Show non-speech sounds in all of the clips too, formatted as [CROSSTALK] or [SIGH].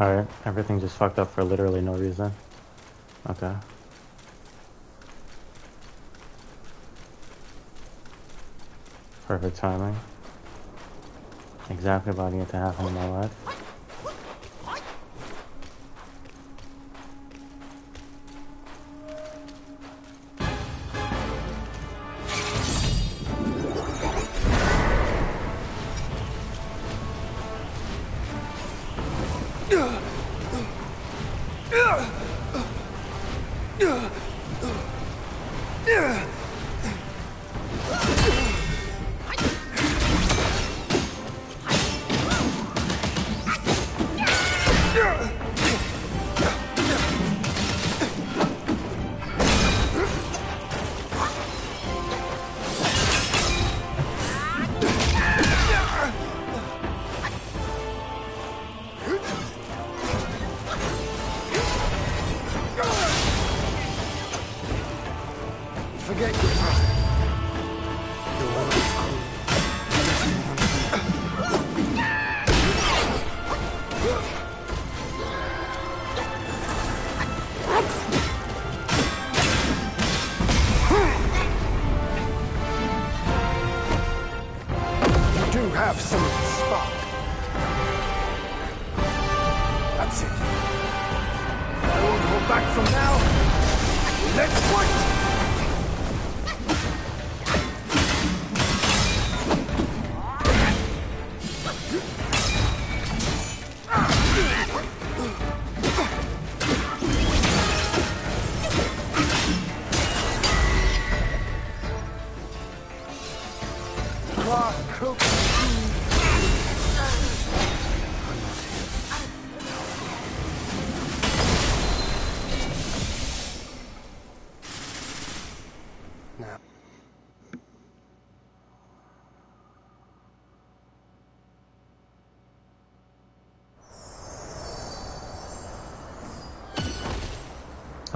Alright, everything just fucked up for literally no reason. Okay. Perfect timing. Exactly about it to happen in my life.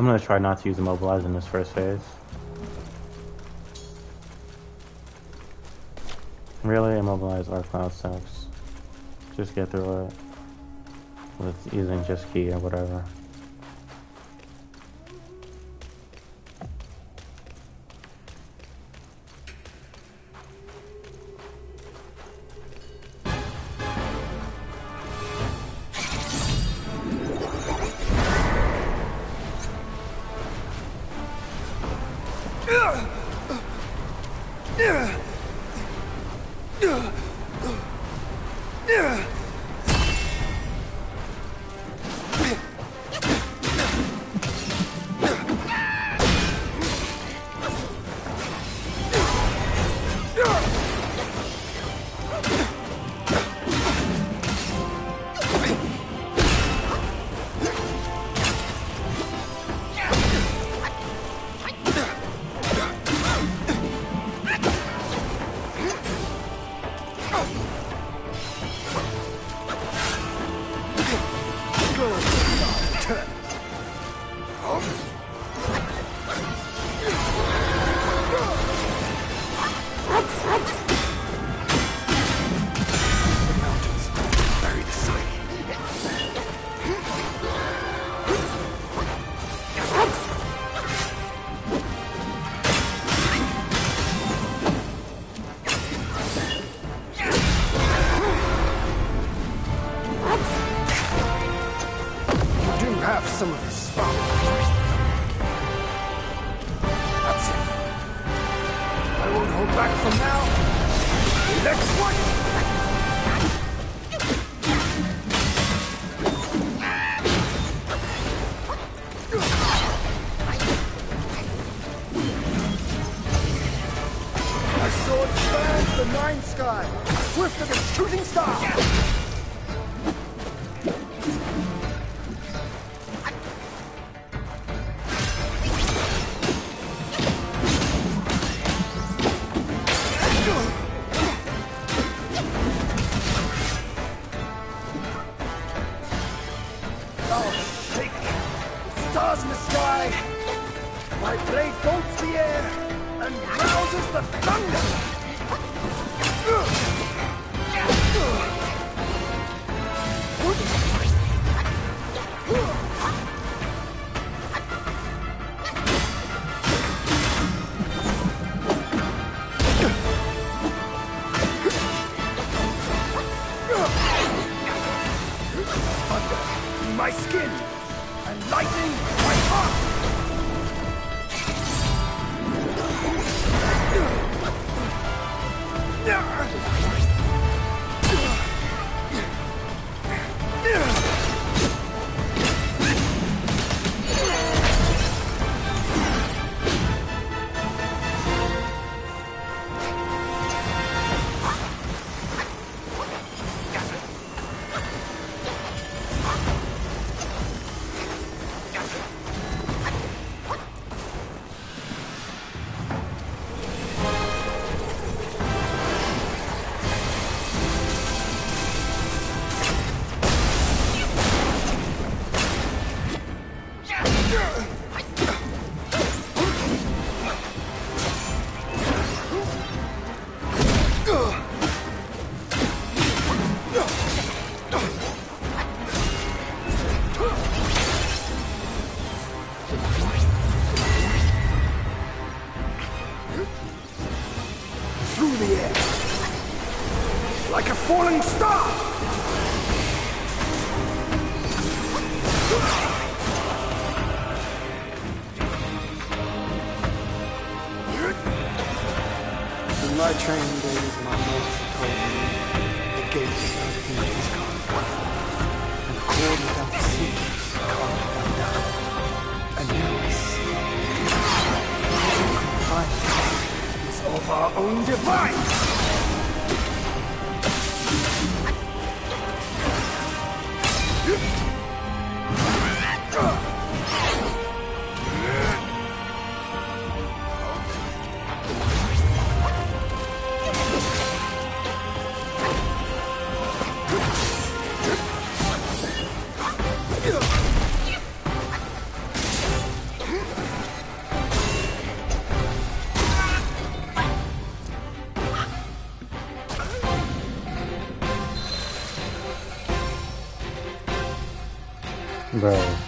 I'm gonna try not to use immobilize in this first phase. Really, immobilize our cloud steps. Just get through it with using just ki or whatever.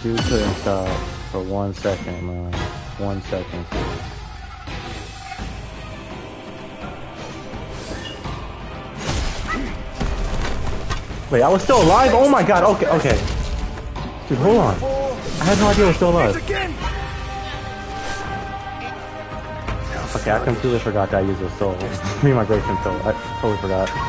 Dude couldn't stop for one second, man. One second. Wait, I was still alive? Oh my god, okay, okay. Dude, hold on. I had no idea I was still alive. Okay, I completely forgot that I used a soul. [LAUGHS] Me and my great soul. I totally forgot.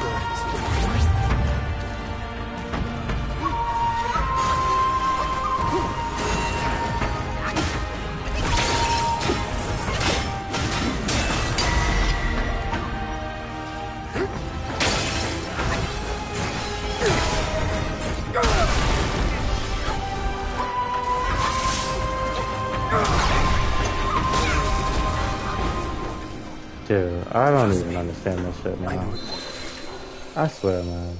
Understand this shit now. I swear, man.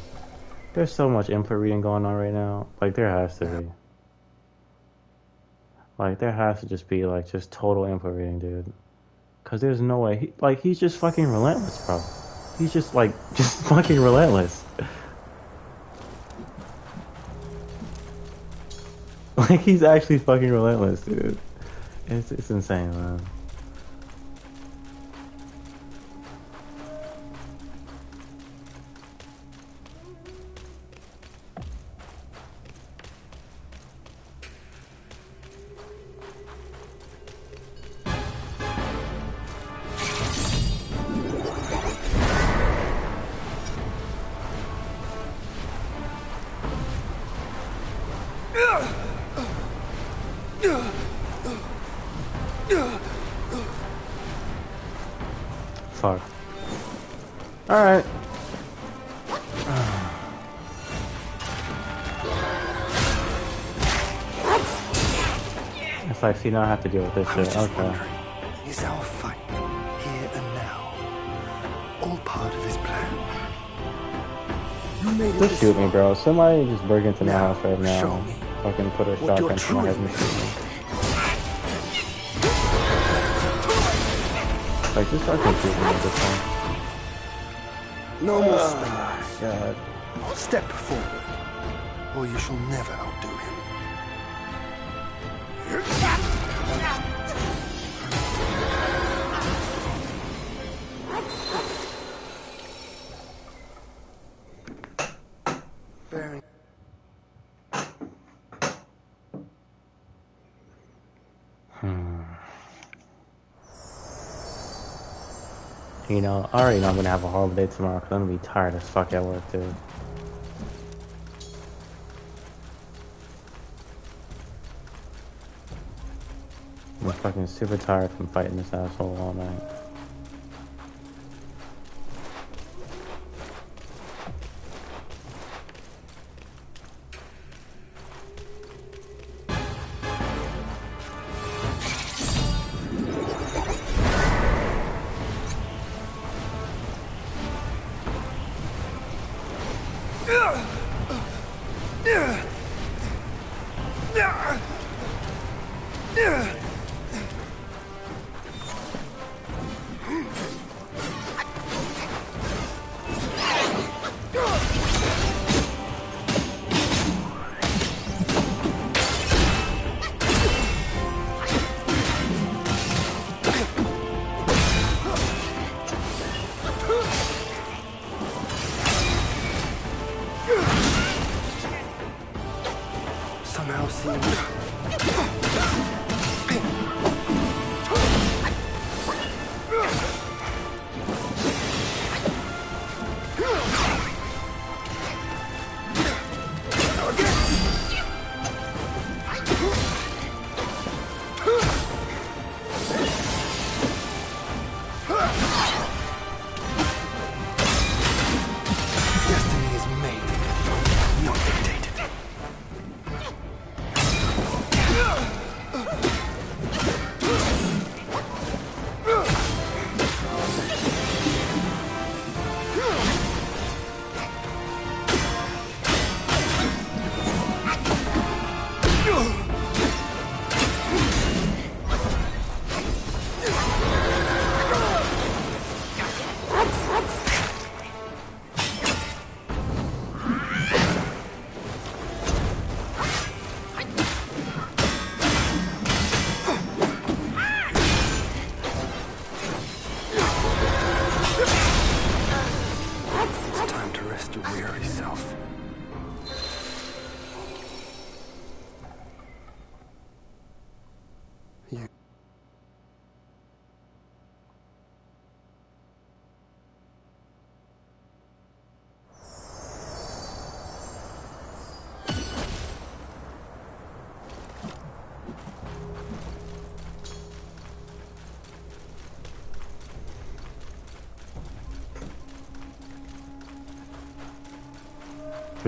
There's so much input reading going on right now. Like, there has to be. Like, there has to just be, like, just total input reading, dude. Because there's no way. He, like, he's just fucking relentless, bro. He's just, like, [LAUGHS] just fucking relentless. [LAUGHS] like, he's actually fucking relentless, dude. It's, it's insane, man. You don't have to deal with this shit. Okay. Is our fight here and now all part of his plan? Just shoot me, bro. Somebody just break into my house right now. Fucking put a shotgun to my head me. Like, just fucking shoot me at this point. No more uh, God. Step forward, or you shall never outdo him. You know, I already know I'm gonna have a horrible day tomorrow because I'm gonna be tired as fuck at work too. I'm fucking super tired from fighting this asshole all night.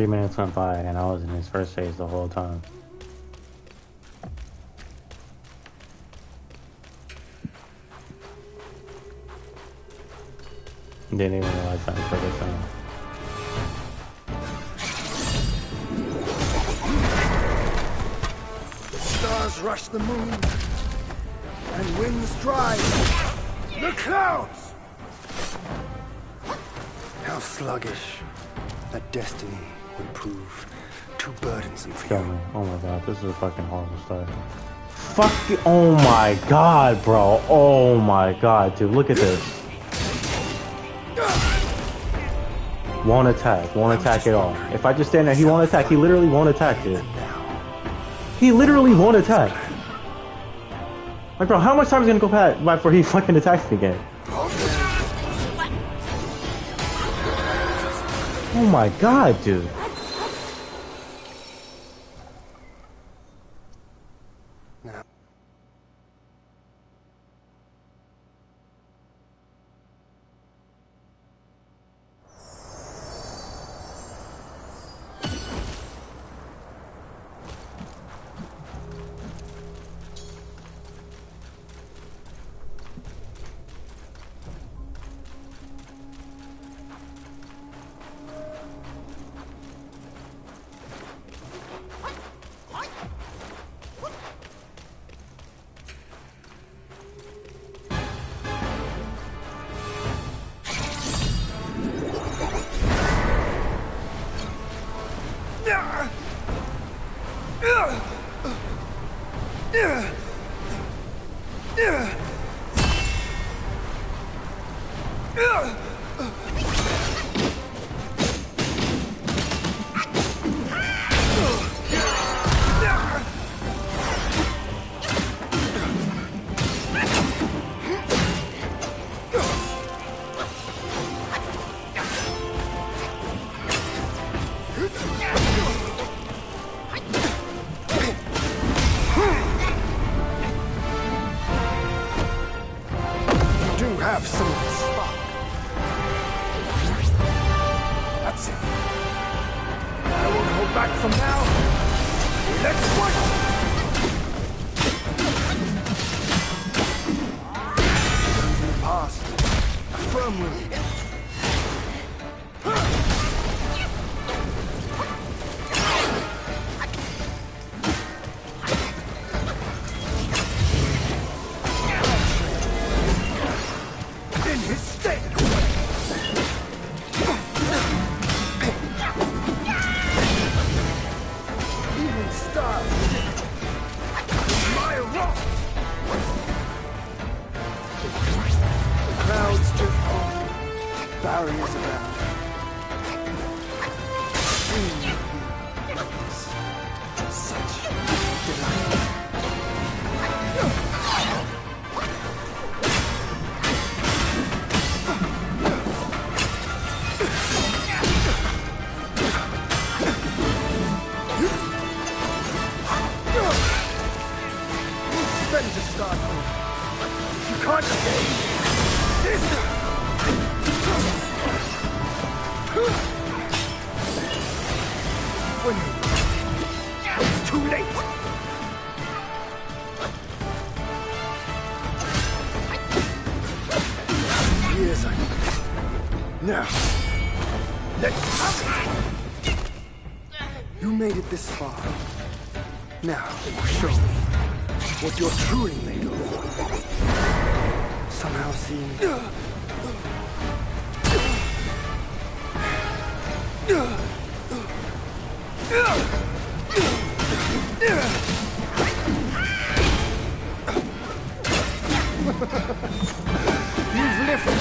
Three minutes went by and I was in his first phase the whole time. Kill me. Oh my god, this is a fucking horrible start. Fuck you. Oh my god, bro. Oh my god, dude. Look at this. Won't attack. Won't attack at all. If I just stand there, he won't attack. He literally won't attack, dude. He literally won't attack. Like, bro, how much time is gonna go past before he fucking attacks me again? Oh my god, dude.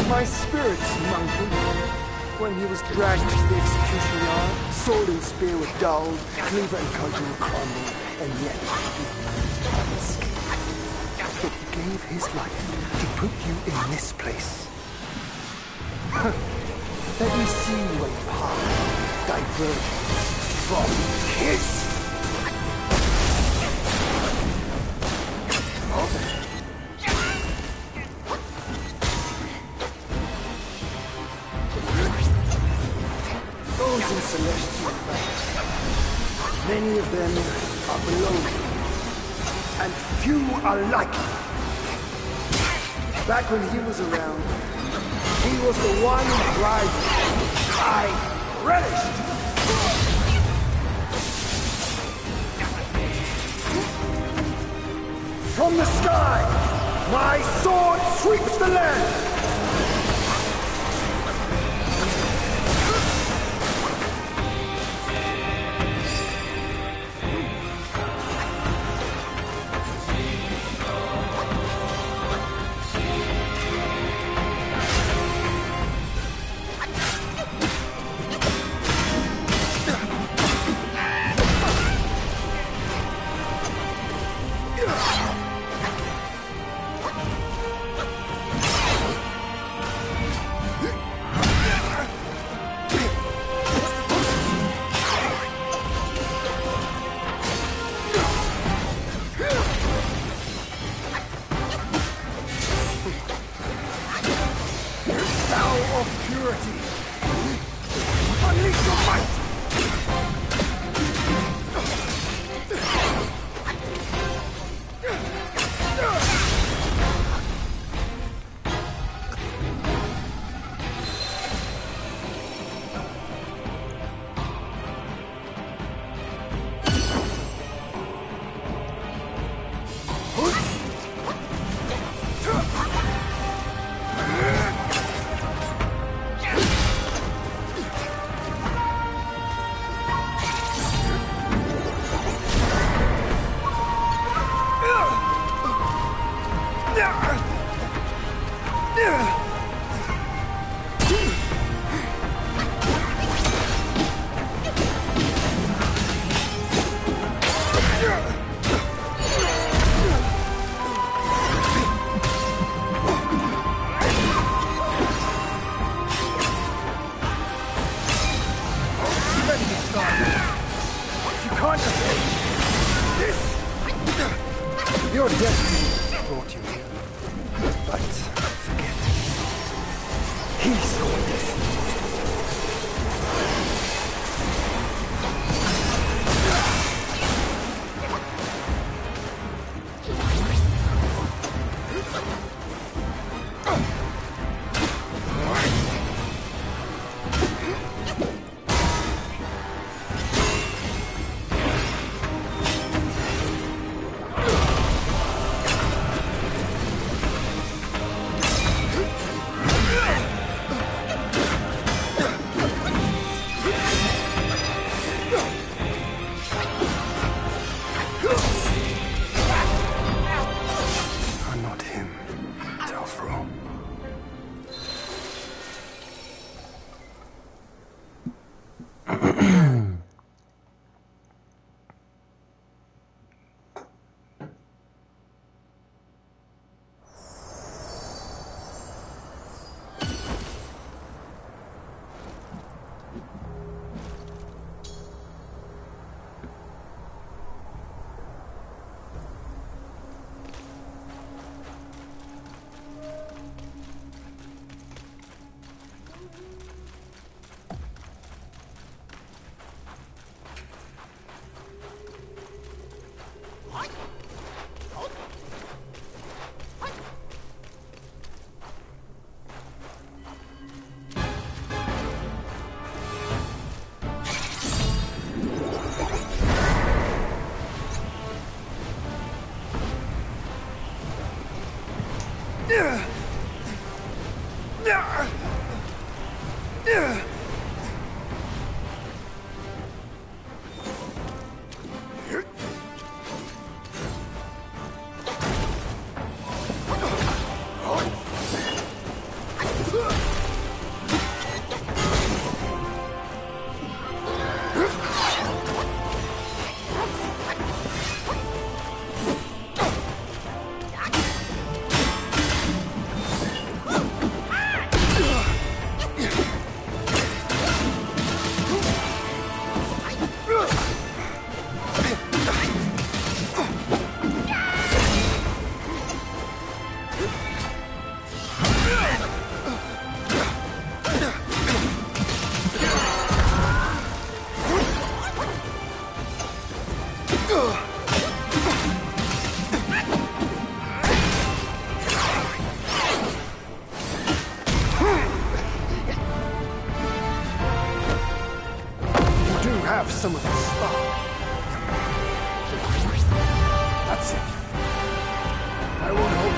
My spirits, monkey. When he was dragged to the execution yard, sword and spear were dulled, cleaver and cudgel crumbled, and yet he managed to escape. He gave his life to put you in this place. Let me see what path diverges from his. Are like you. Back when he was around, he was the one driving. I relished. From the sky, my sword sweeps the land.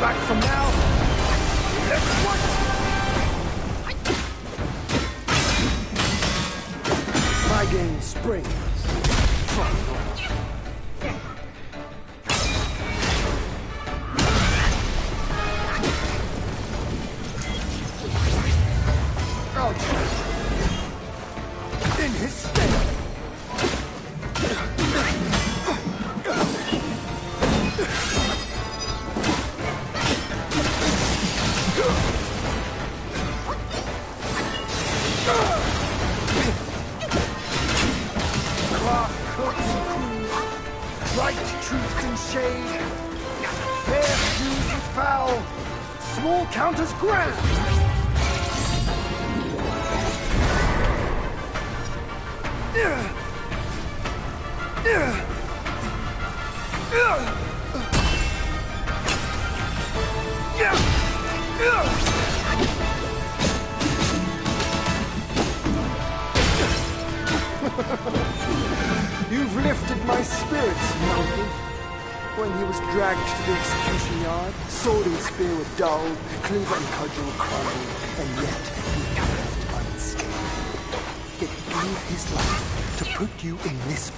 back from now. Everyone! My game springs.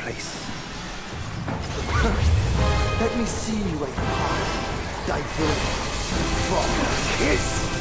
place. [LAUGHS] Let me see you, Ravenheart. Divert from his.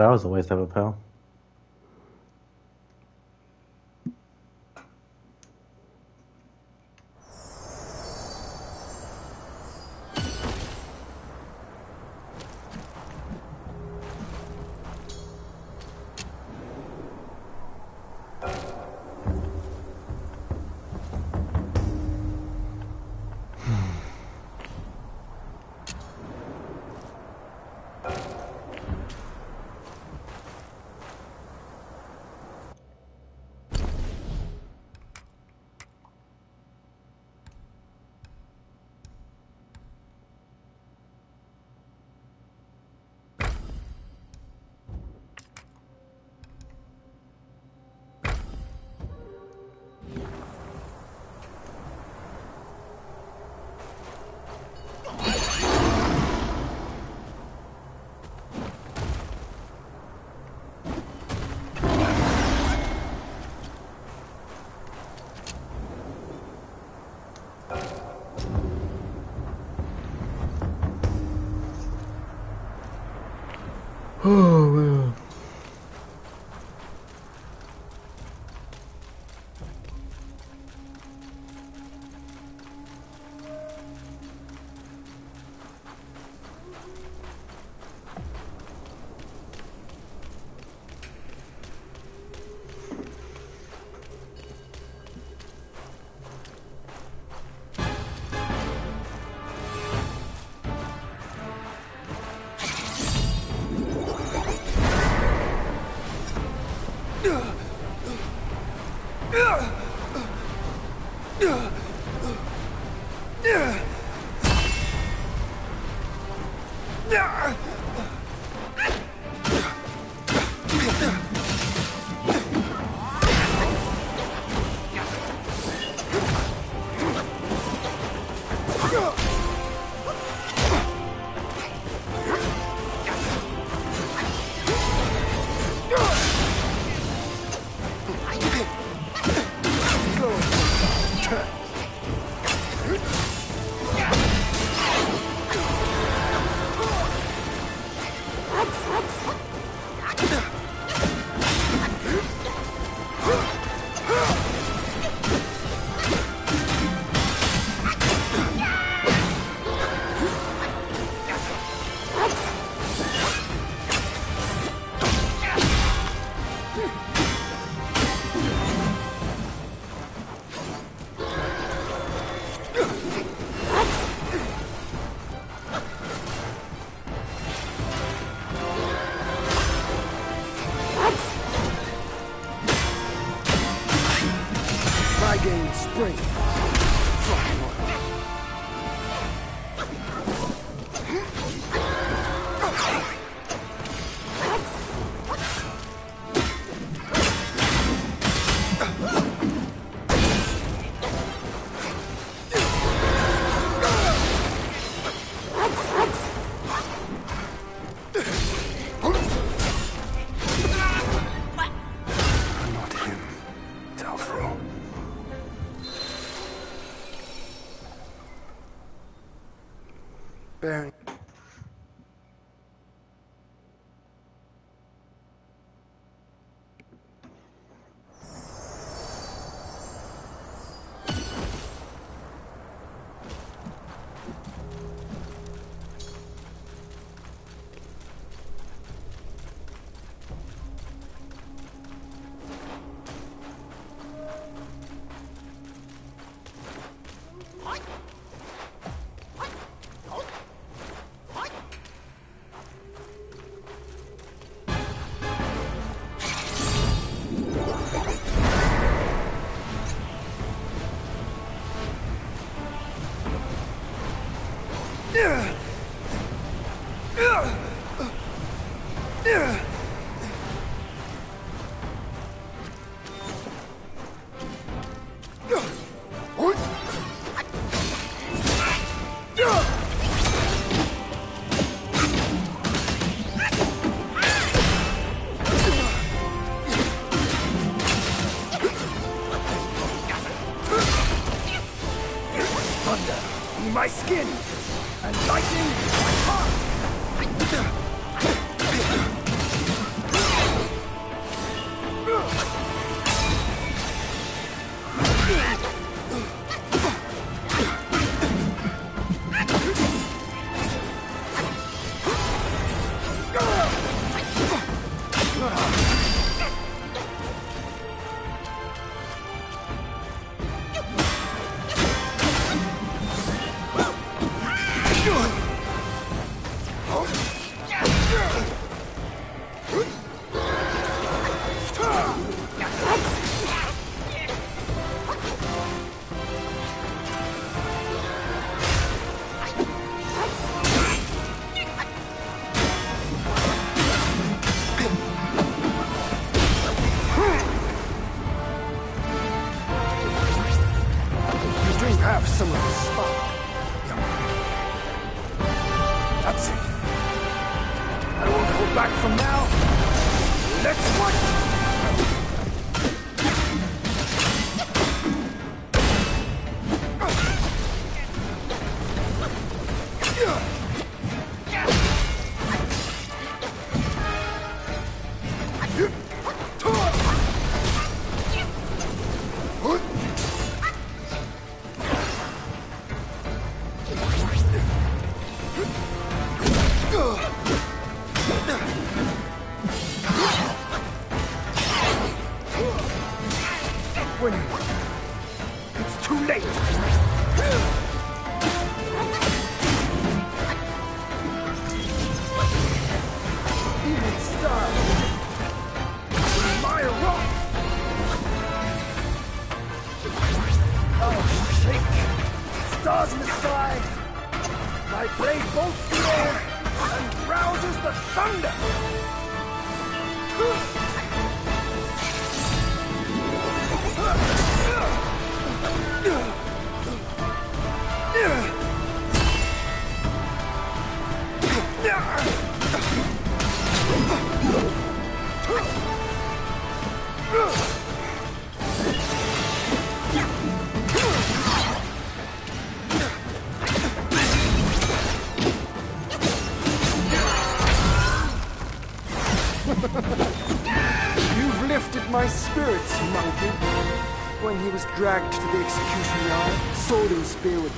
That was a waste of a pill. [SIGHS] Oh man.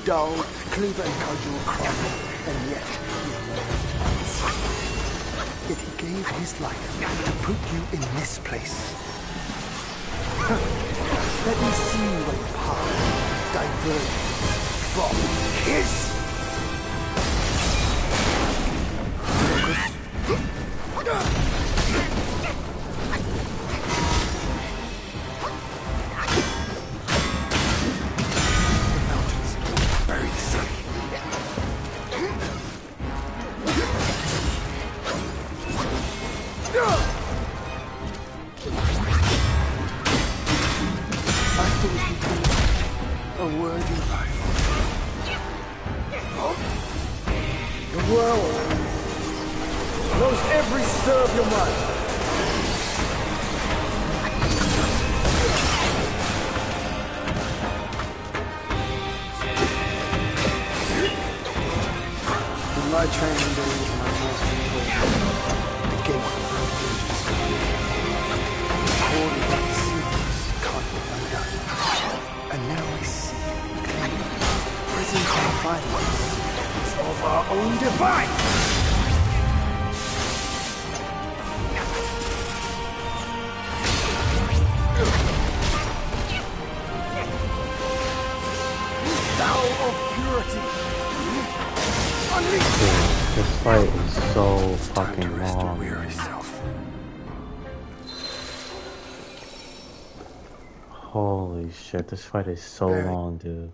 dull, Cleaver and Cudgel crumble, and yet he Yet he gave his life to put you in this place. Let me see where your path diverges from his. this fight is so Barry. long, dude.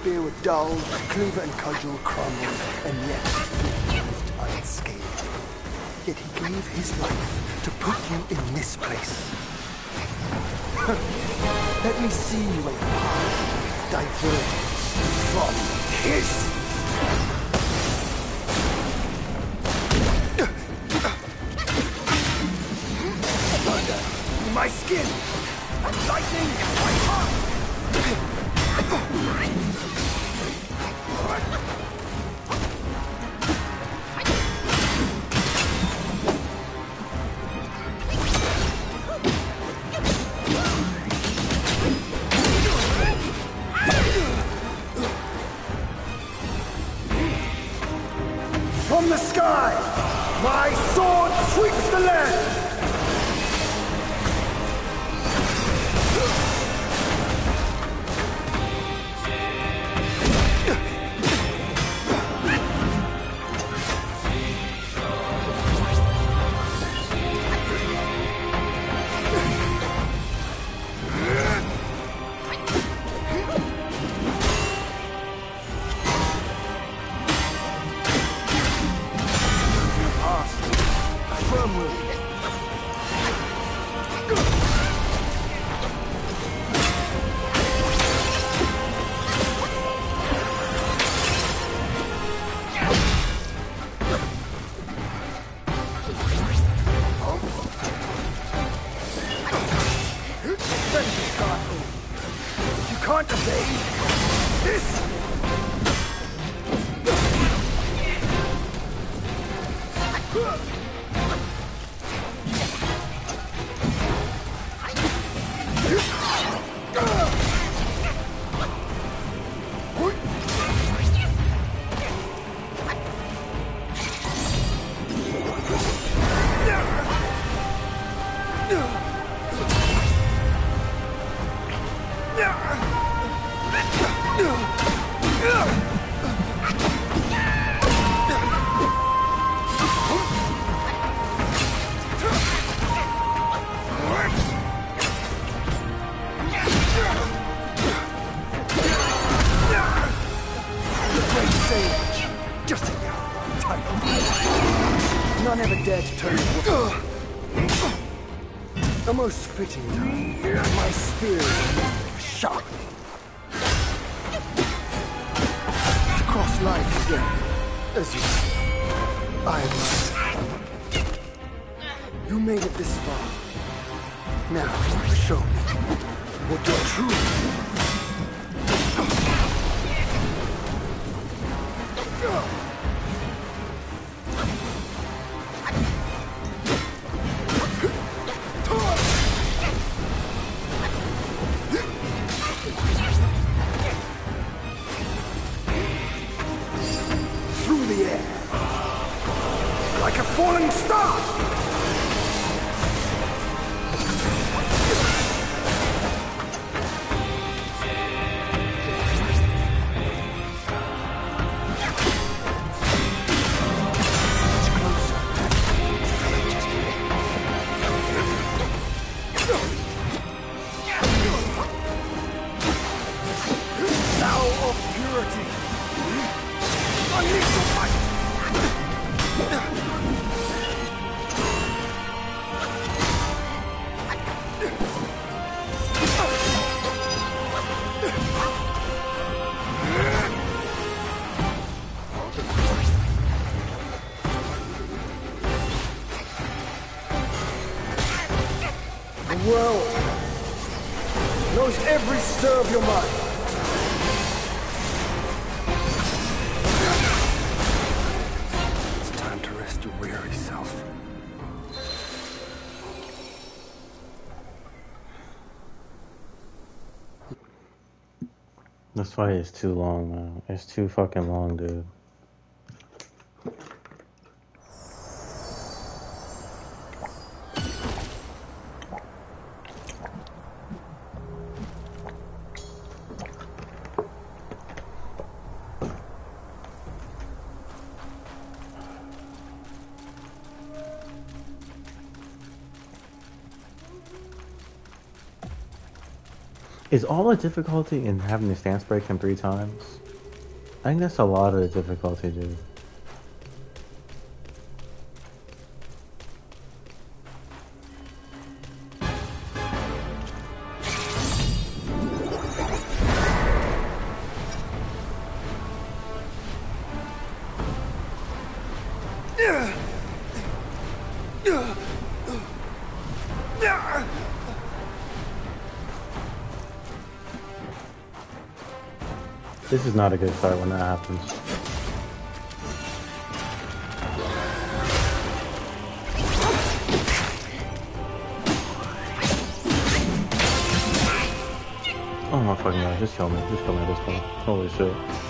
spear were dull, cleaver and cudgel crumbled, and yet he lived unscathed. Yet he gave his life to put you in this place. [LAUGHS] Let me see you from the sky. My sword sweeps the land. Of your mind. It's time to rest your weary self. This fight is too long, man. It's too fucking long, dude. Is all the difficulty in having to stance break him three times? I think that's a lot of the difficulty, dude. Not a good start when that happens. Oh my fucking god, just kill me, just kill me at this point. Holy shit.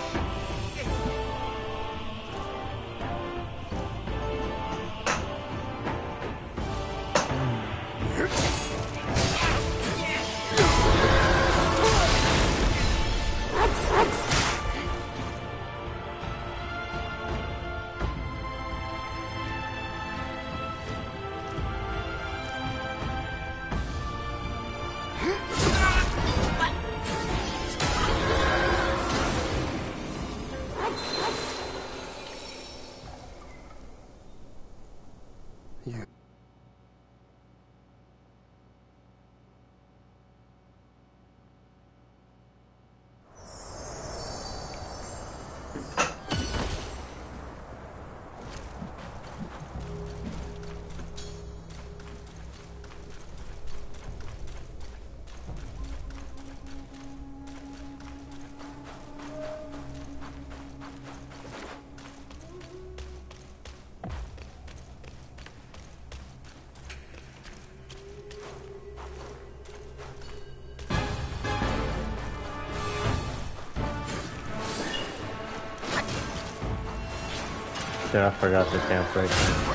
Shit, I forgot the stance break.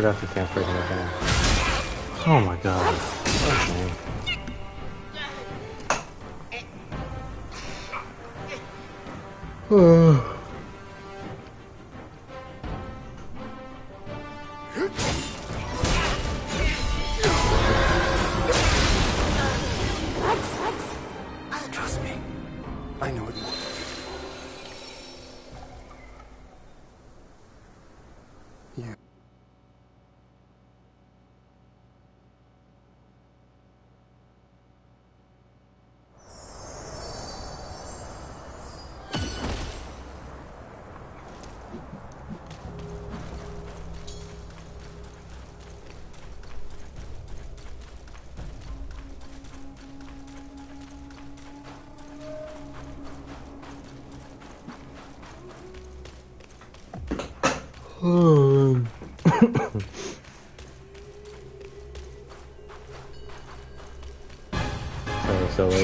forgot to camp right here. Oh my god.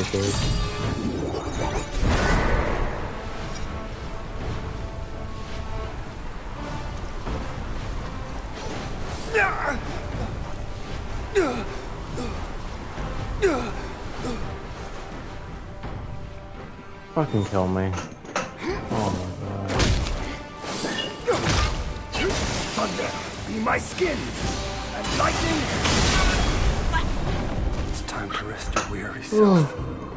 sword. Fucking kill me. Oh my god. Thunder, be my skin! And lightning! rest your weary self.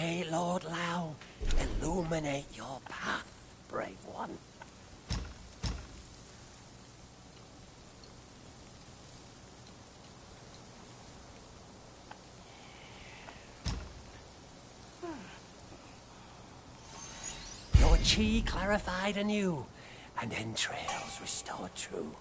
May Lord Lao illuminate your path, brave one. Your chi clarified anew, and entrails restored true.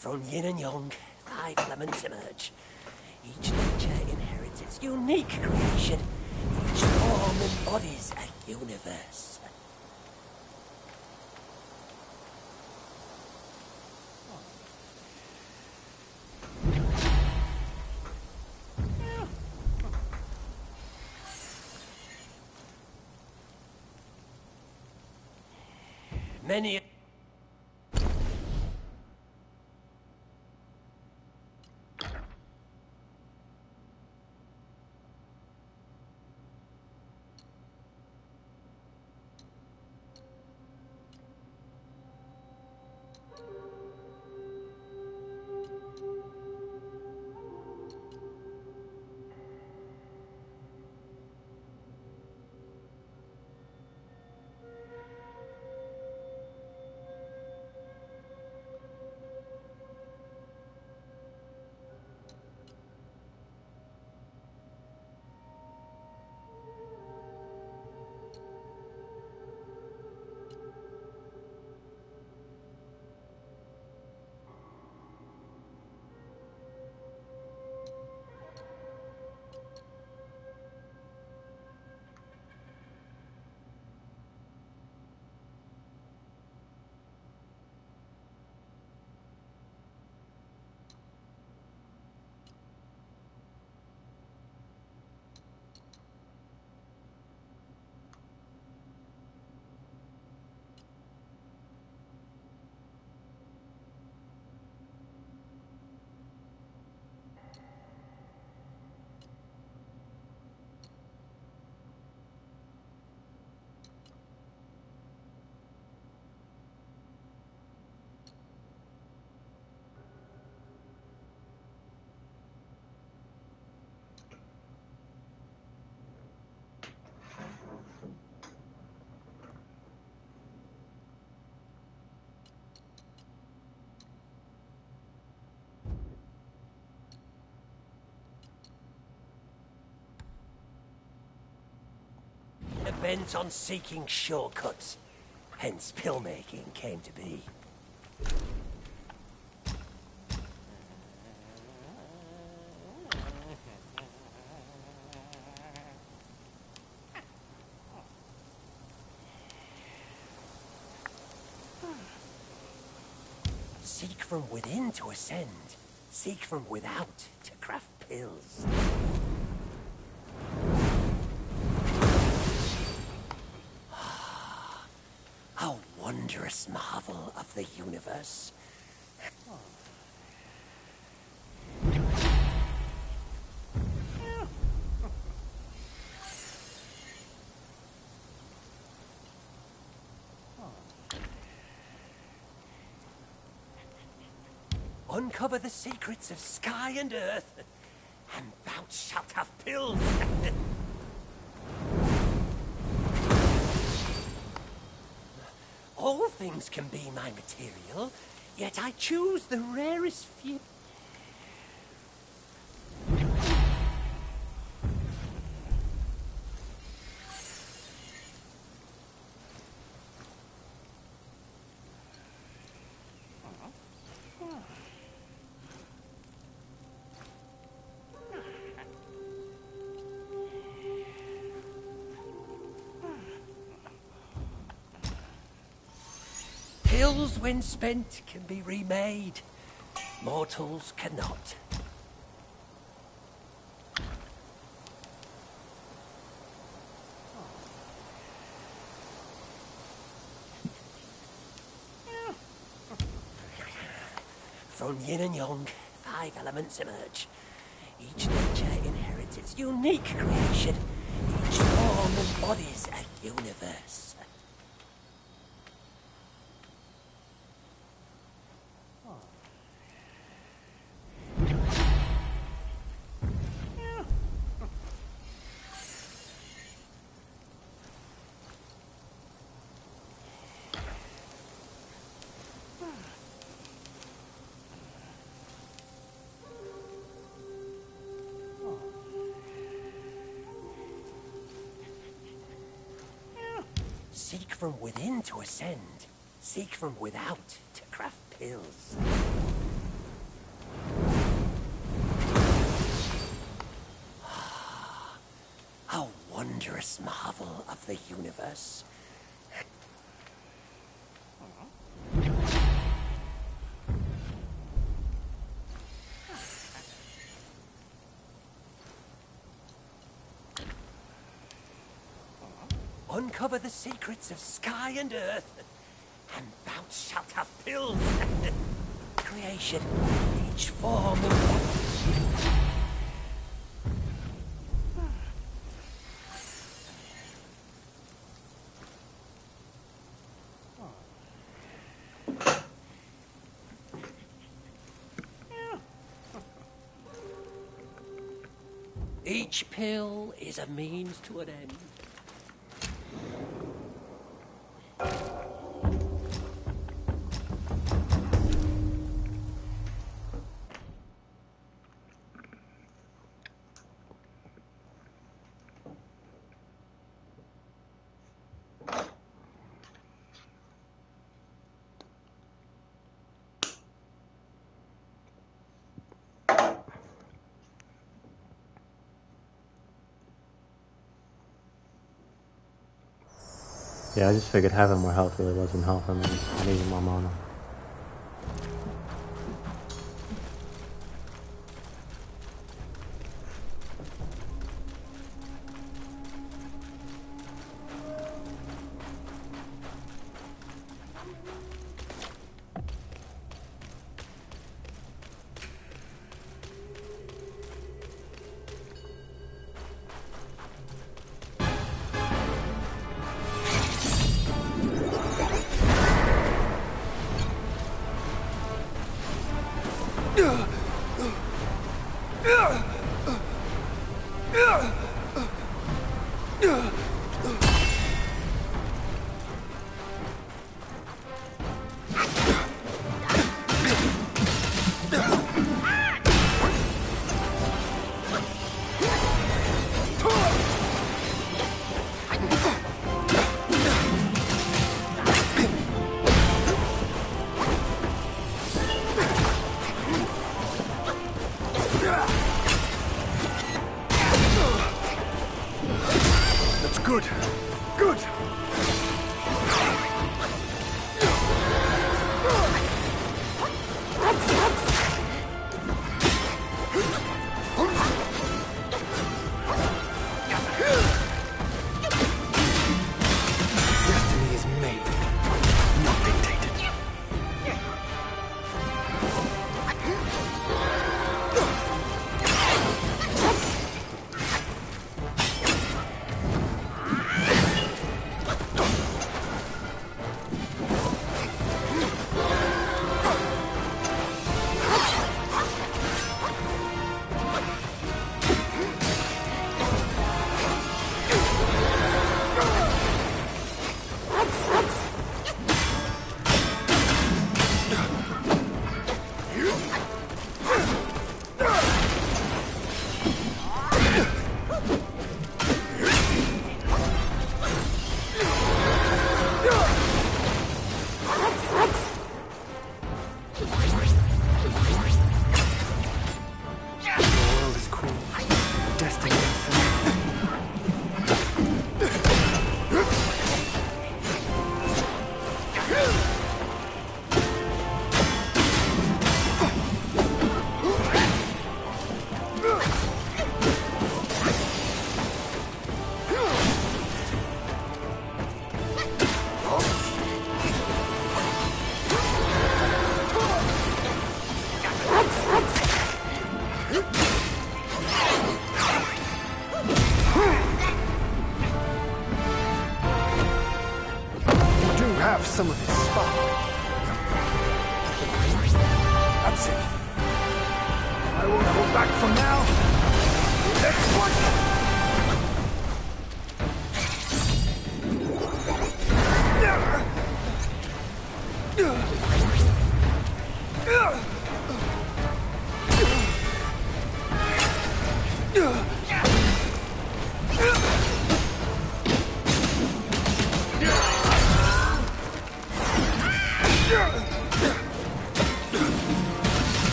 From yin and yang, five elements emerge. Each nature inherits its unique creation. Each form embodies a universe. Many bent on seeking shortcuts. Hence, pill making came to be. Seek from within to ascend. Seek from without to craft pills. Wondrous marvel of the universe. Uncover the secrets of sky and earth, and thou shalt have pills. [LAUGHS] things can be my material, yet I choose the rarest few. When spent, can be remade. Mortals cannot. From yin and yang, five elements emerge. Each nature inherits its unique creation. Each form embodies a universe. Seek from without to craft pills. [SIGHS] A wondrous marvel of the universe. Uncover the secrets of sky and earth, and thou shalt have pills. [LAUGHS] Creation, each form. [LAUGHS] Each pill is a means to an end. Yeah, I just figured having more health really wasn't helping me. I needed more mana.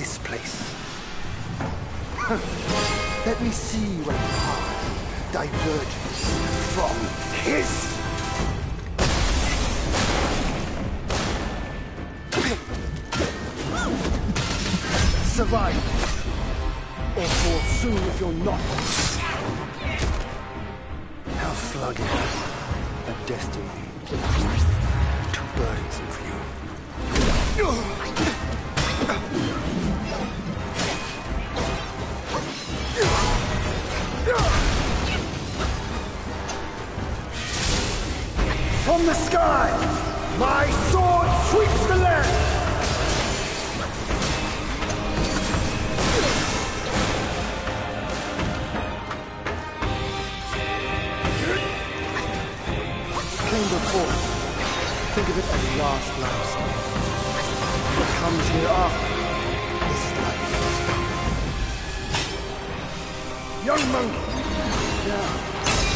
This place. Let me see when path diverges from his.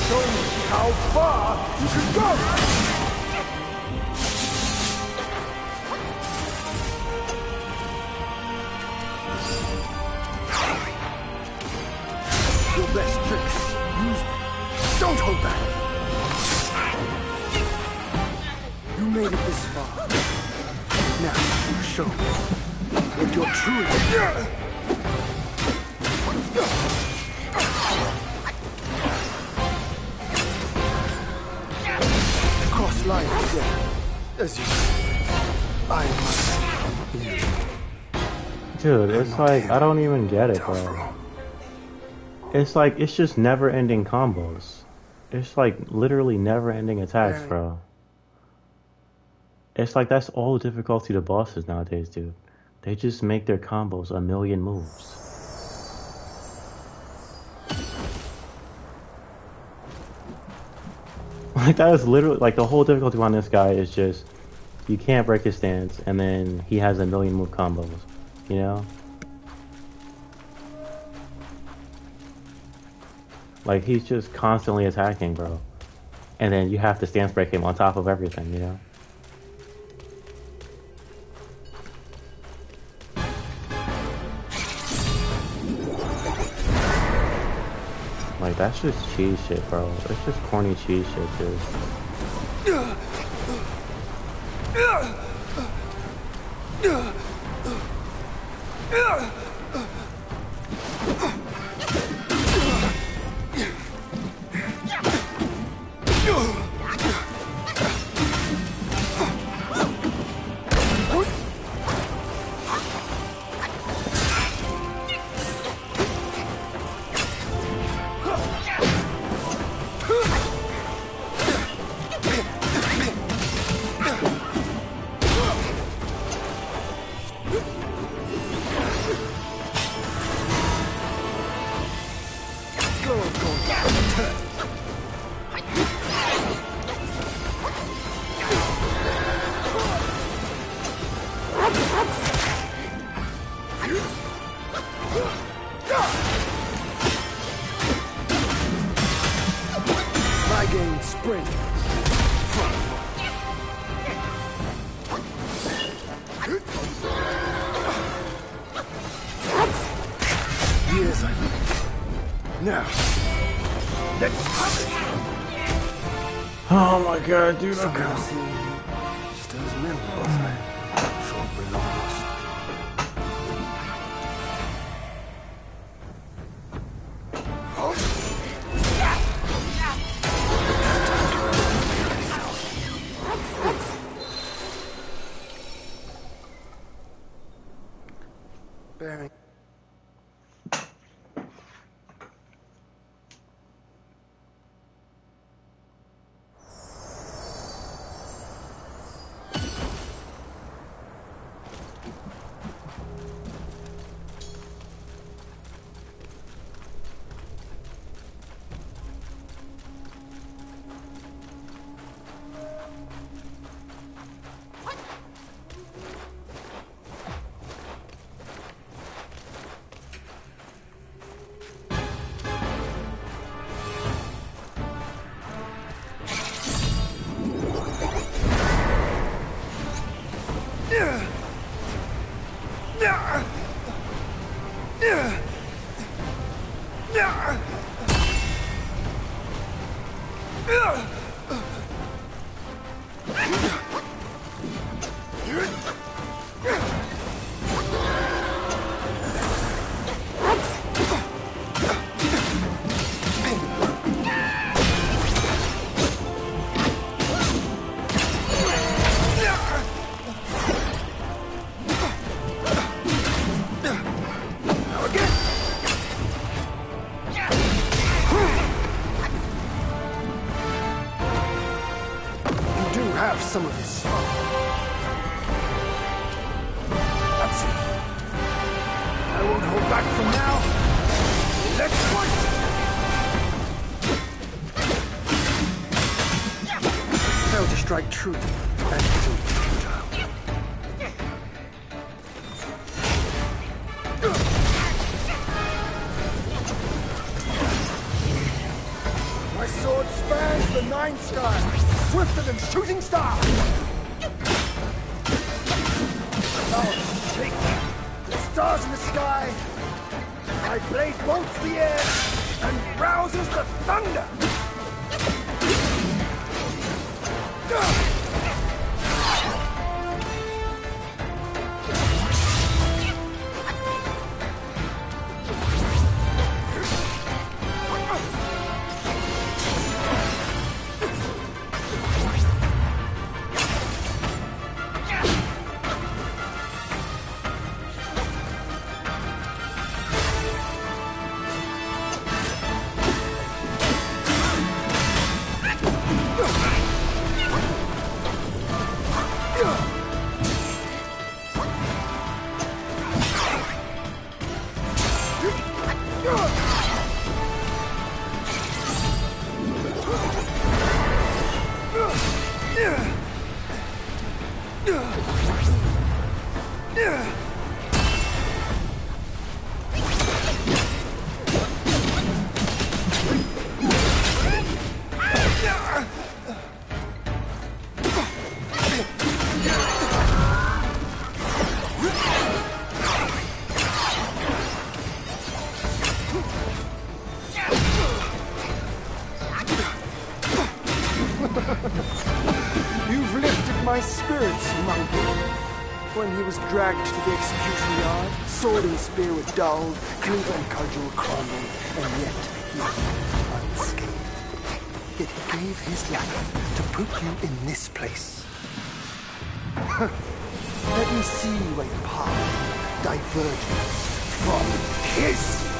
Show me how far you can go. Your best tricks, use them. Don't hold back. You made it this far. Now, you show me what you're truly. Life again, as you. I must. Dude, it's like I don't even get it, bro. It's like it's just never-ending combos. It's like literally never-ending attacks, bro. It's like that's all the difficulty to bosses nowadays, dude. They just make their combos a million moves. [LAUGHS] Like that is literally like the whole difficulty on this guy is just you can't break his stance, and then he has a million move combos. You know? Like he's just constantly attacking, bro. And then you have to stance break him on top of everything, you know? Like that's just cheese shit, bro. It's just corny cheese shit, dude. [LAUGHS] I do not her? truth. Ugh! dulled, glaive and cudgel crumbled, and yet he unscathed. Yet he gave his life to put you in this place. [LAUGHS] Let me see where your path diverges from his.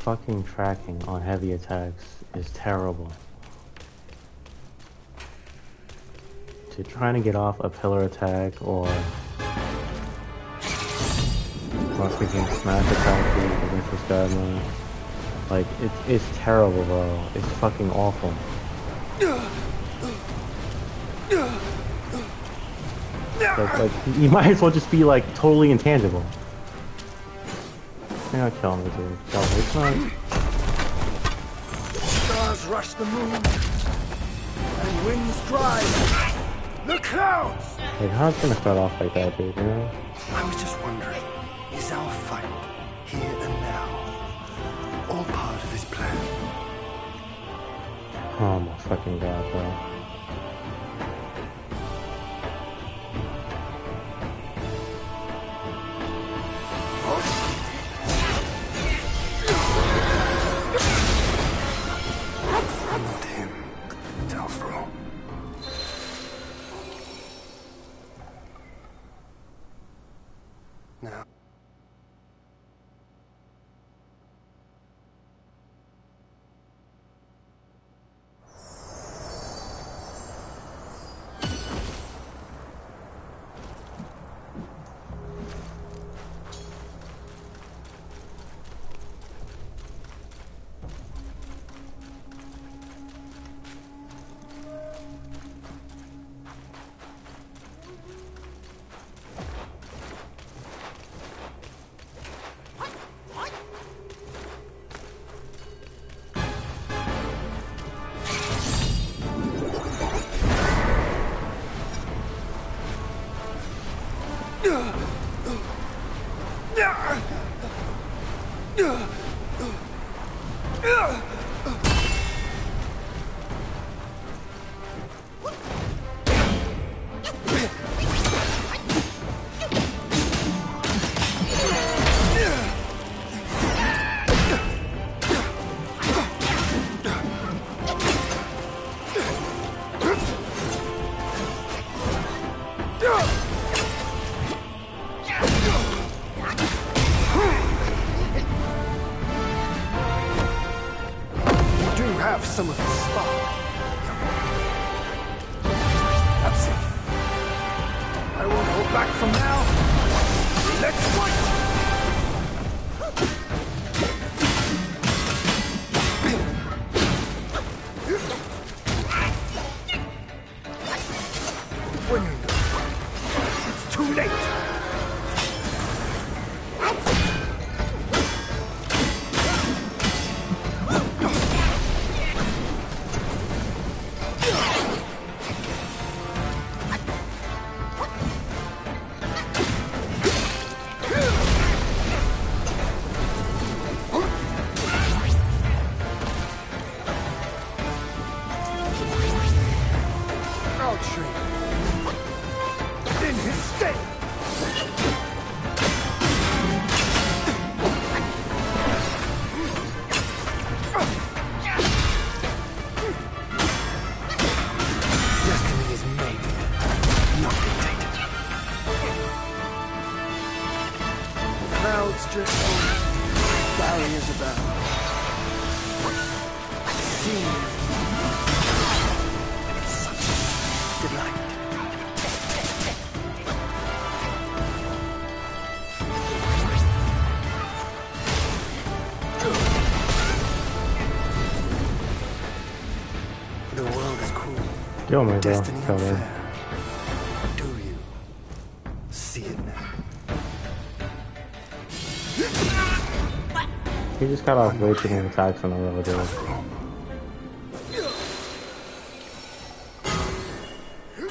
Fucking tracking on heavy attacks is terrible. To trying to get off a pillar attack or fucking smash attack against this guy, Like, it's, it's terrible, bro. It's fucking awful. Like, like, you [LAUGHS] might as well just be, like, totally intangible. You're not killing me, dude. Kill. It's. Stars rush the moon, and winds drive the clouds! Like, how's it gonna start off like that, dude, you know? I was just wondering, is our fight, here and now, all part of his plan? Oh my fucking god, bro. Kill me, bro. Kill me. Do you see it now? He just got off way too many attacks on the road, dude.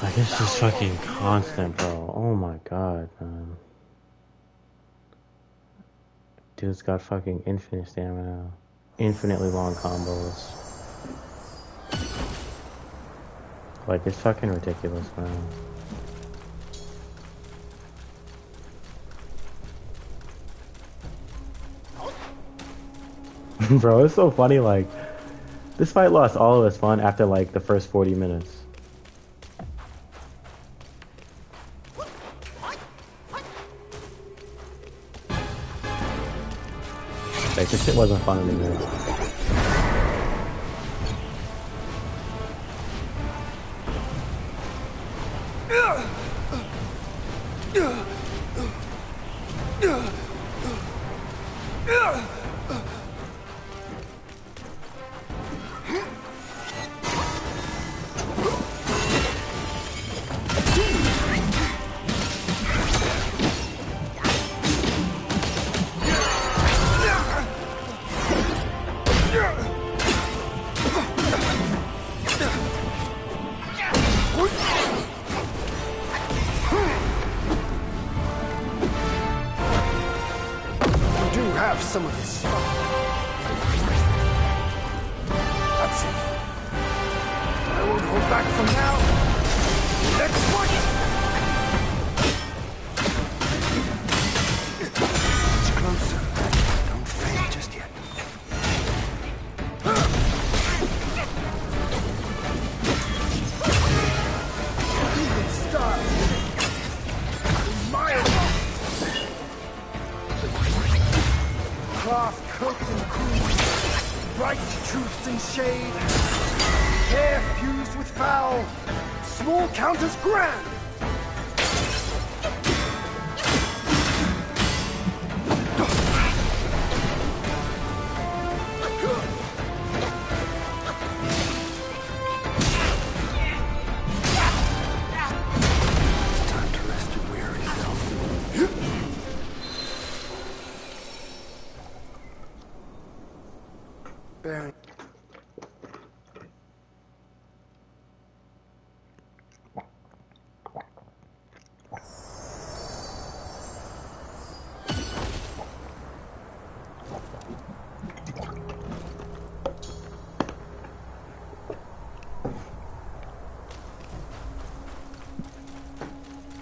Like, it's just fucking constant, bro. Oh my god, man. Dude's got fucking infinite stamina. Infinitely long combos. Like, it's fucking ridiculous, man. [LAUGHS] Bro, it's so funny, like, this fight lost all of its fun after, like, the first 40 minutes. Like, this shit wasn't fun anymore.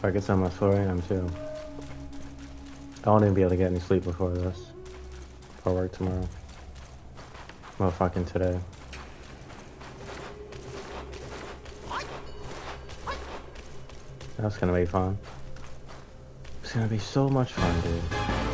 I get some at 4 a.m. too. I won't even be able to get any sleep before this. For work tomorrow. Well, fucking today. That's gonna be fun. It's gonna be so much fun, dude.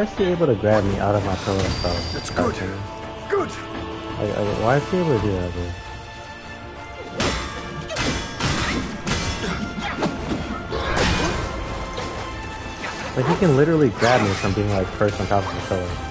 Why is he able to grab me out of my pillow and stuff? That's good. Good. Like, like, why is he able to do that, dude? Like, he can literally grab me from being, like, first on top of the pillow.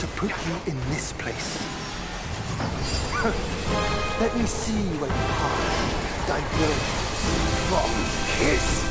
To put you in this place. [LAUGHS] Let me see where your heart diverges from his.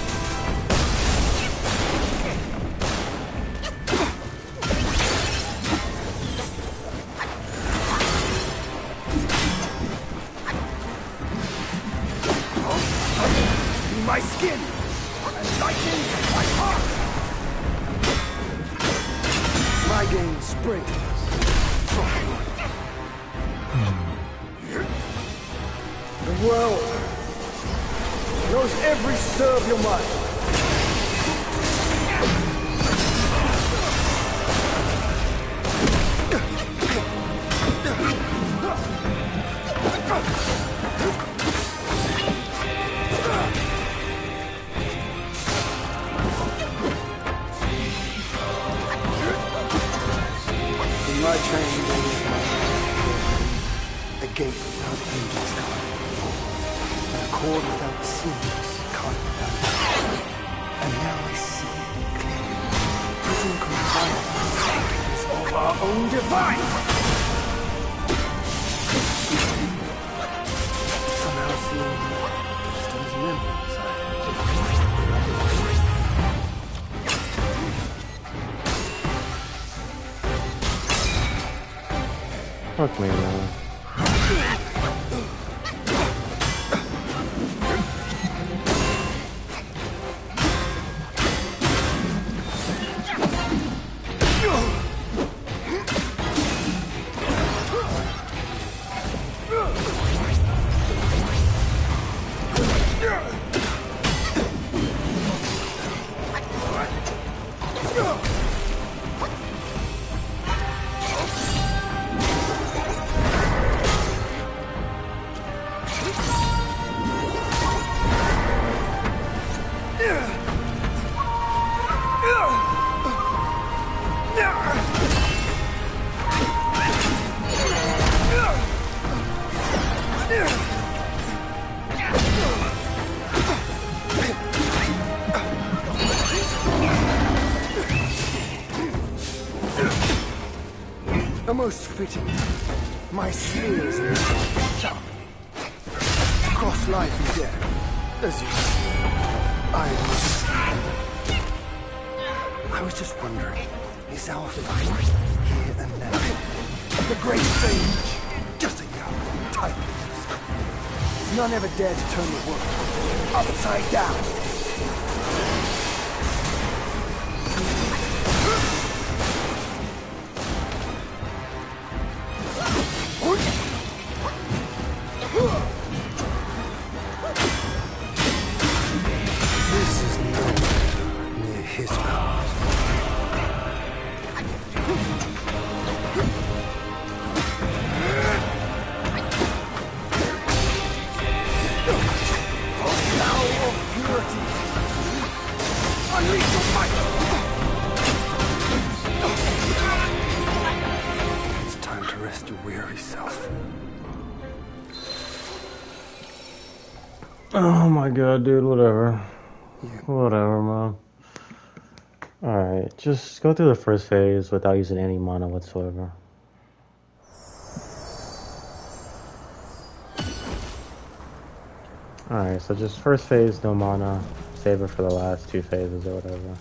Fitting. My spears sharp. Across life and death. As you I. I was just wondering, is our fight here and now? The great sage, just a young, timeless. None ever dared to turn the world upside down. My god, dude, whatever. Whatever, man. Alright, just go through the first phase without using any mana whatsoever. Alright, so just first phase, no mana. Save it for the last two phases or whatever.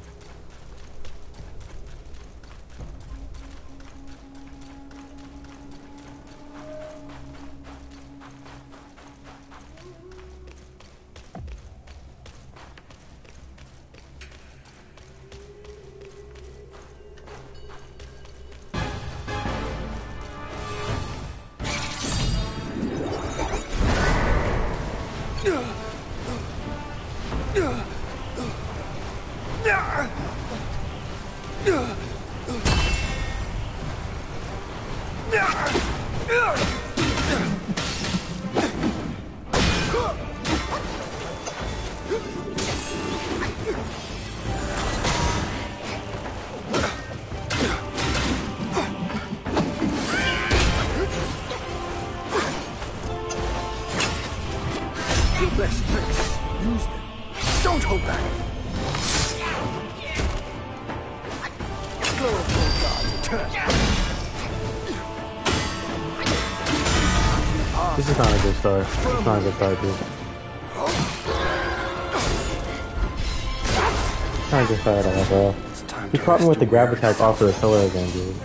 Time He to caught me with the rest grab your attack off of the pillar again, dude.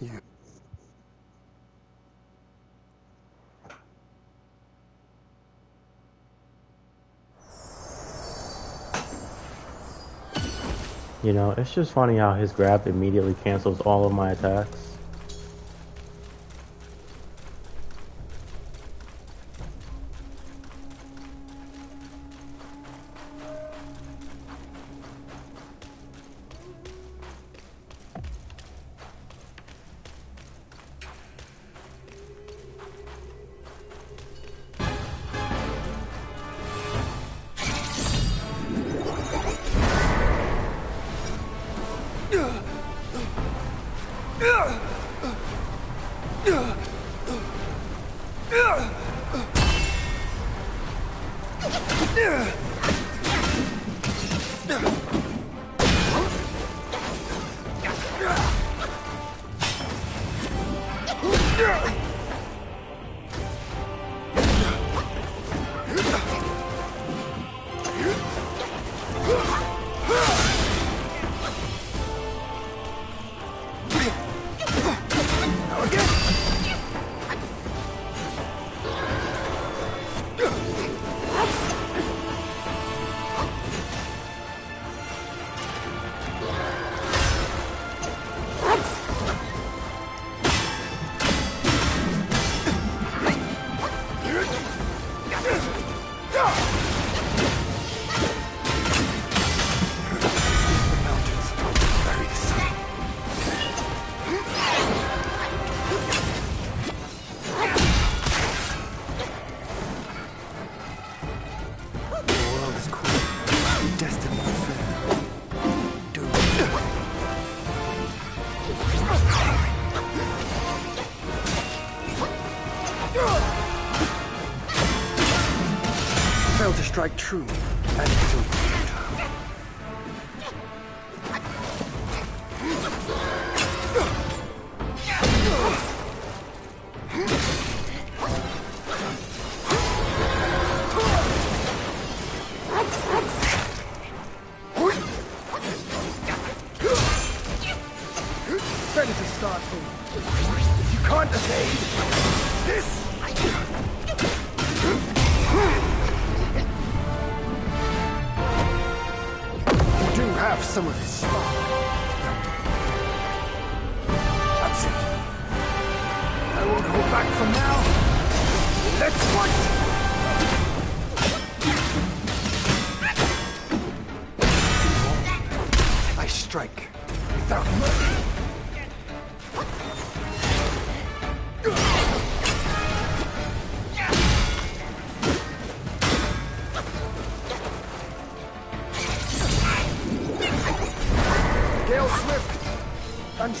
You. You know, it's just funny how his grab immediately cancels all of my attacks. Strike true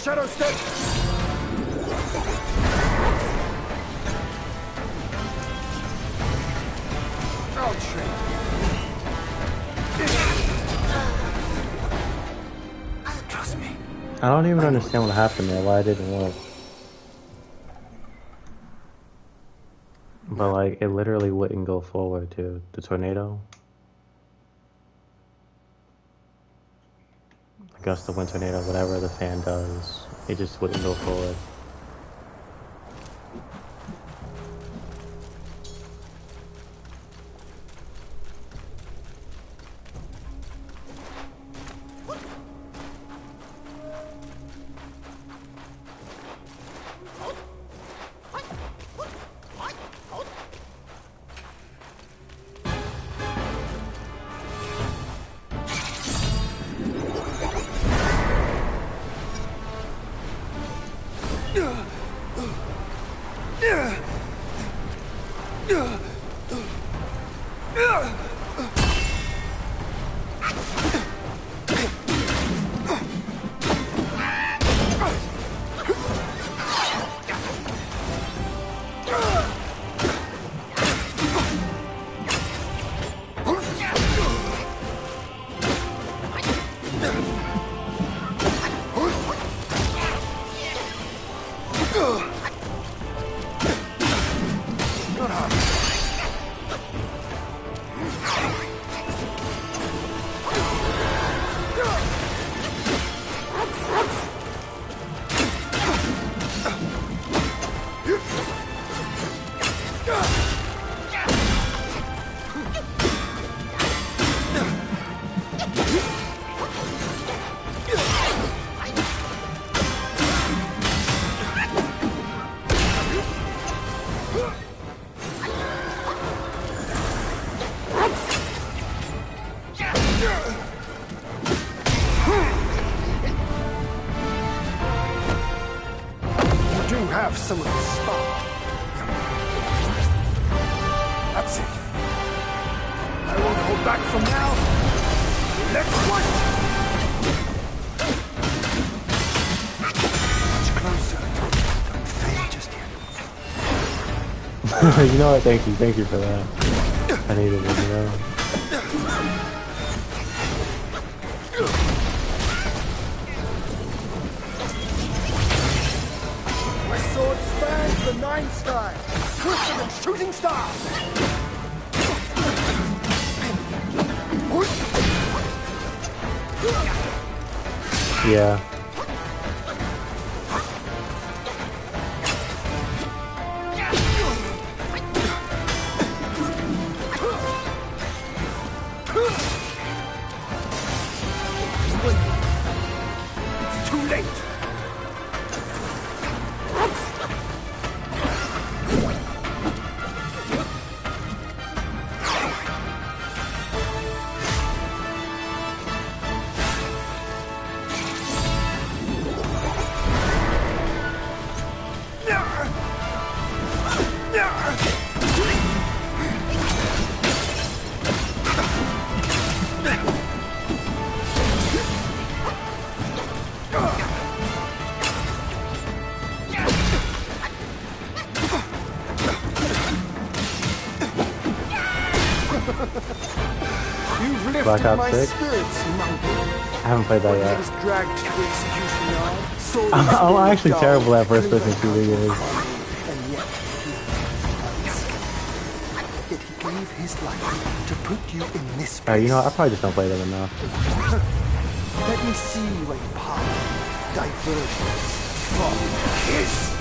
Shadow me. I don't even understand what happened there, why it didn't work. But like, it literally wouldn't go forward to the tornado. The wind tornado, whatever the fan does, it just wouldn't go forward. You know what? Thank you. Thank you for that. I needed it, Black Ops 6? I haven't played that yet. was dragged to the execution yard, sold [LAUGHS] I'm, I'm actually terrible at first person shooting games. And yet, he yet he gave his life to put you in this place. You know, what? I probably just don't play them enough. [LAUGHS] Let me see where your power diverges from his.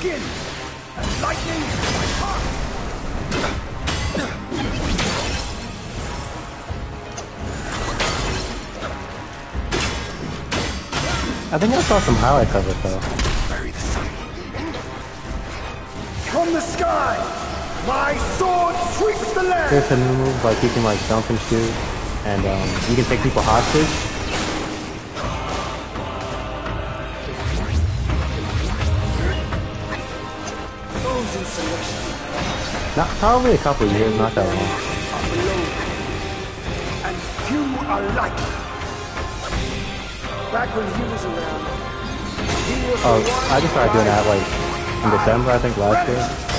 Skin, and lightning in my heart. I think I saw some highlights of it though. Bury the sun. From the sky, my sword sweeps the land. There's a new move like you can like jump and shoot, and um, you can take people hostage. Probably a couple of years, not that long. and few are like. Back when he was around, he was Oh, I just started doing that like in December, I think last year.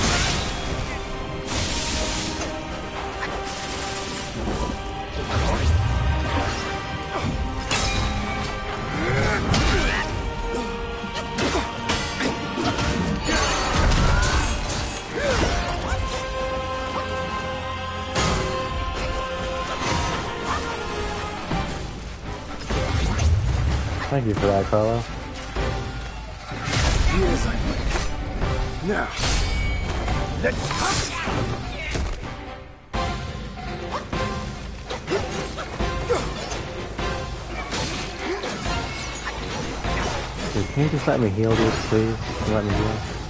Thank you for that, Carlo. I wait. Now, let's. Dude, can you just let me heal, this, please? Let me heal?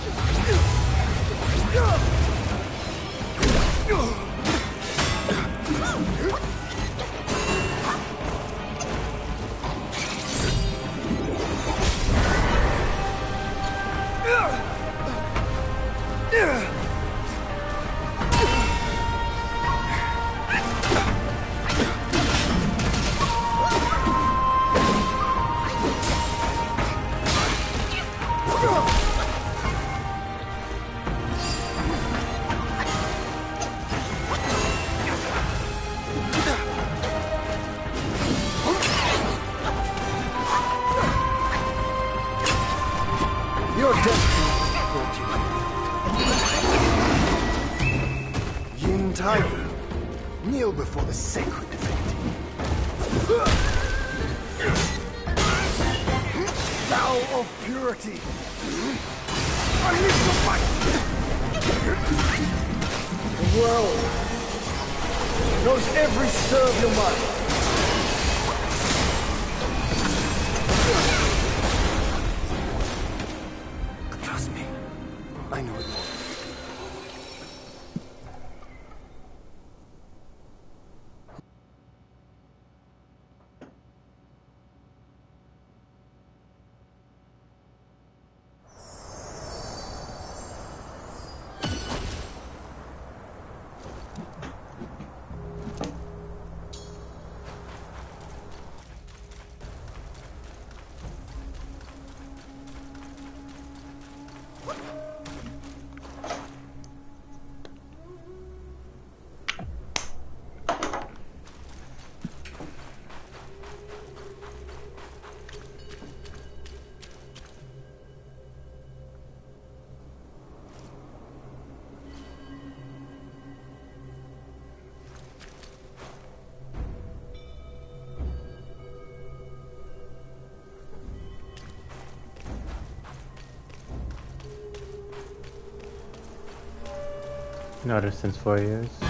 noticed since four years.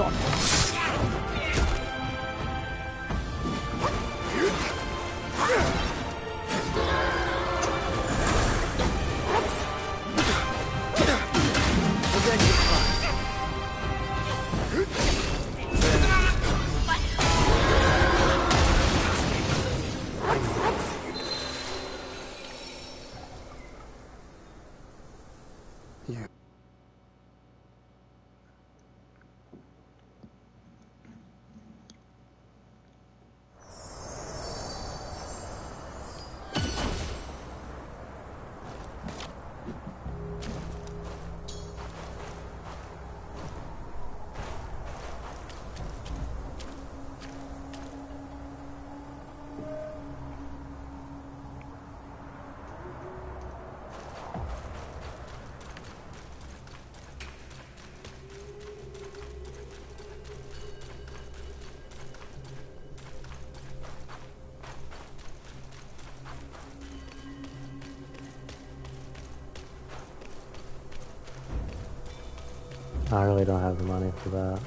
not. I really don't have the money for that.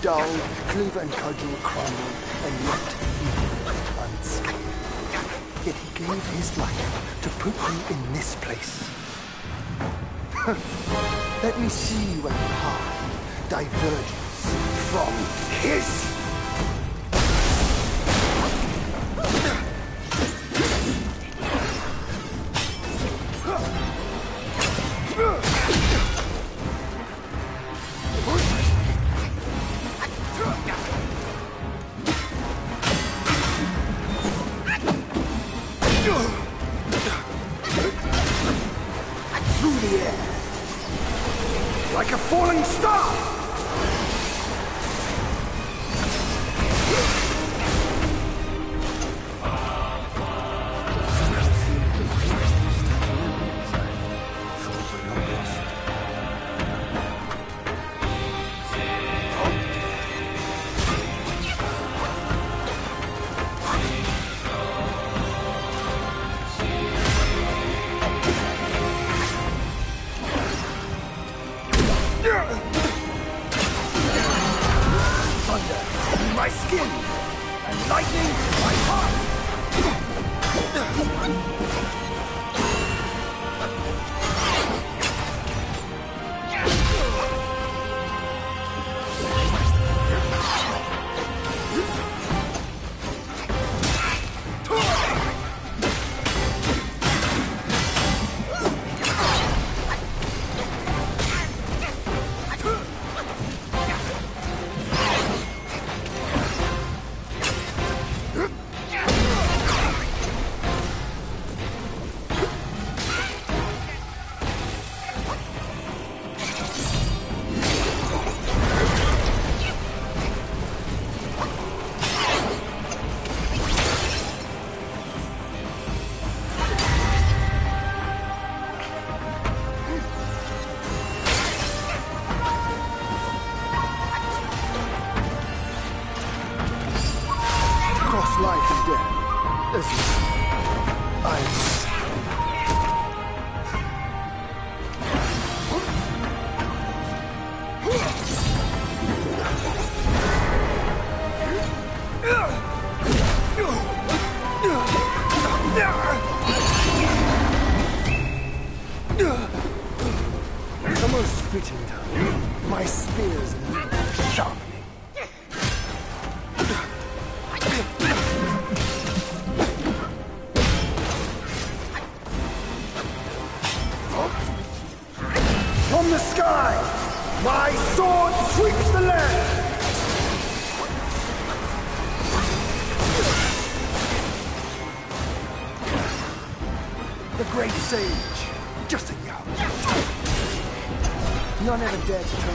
Spear cleaver and cudgel sage,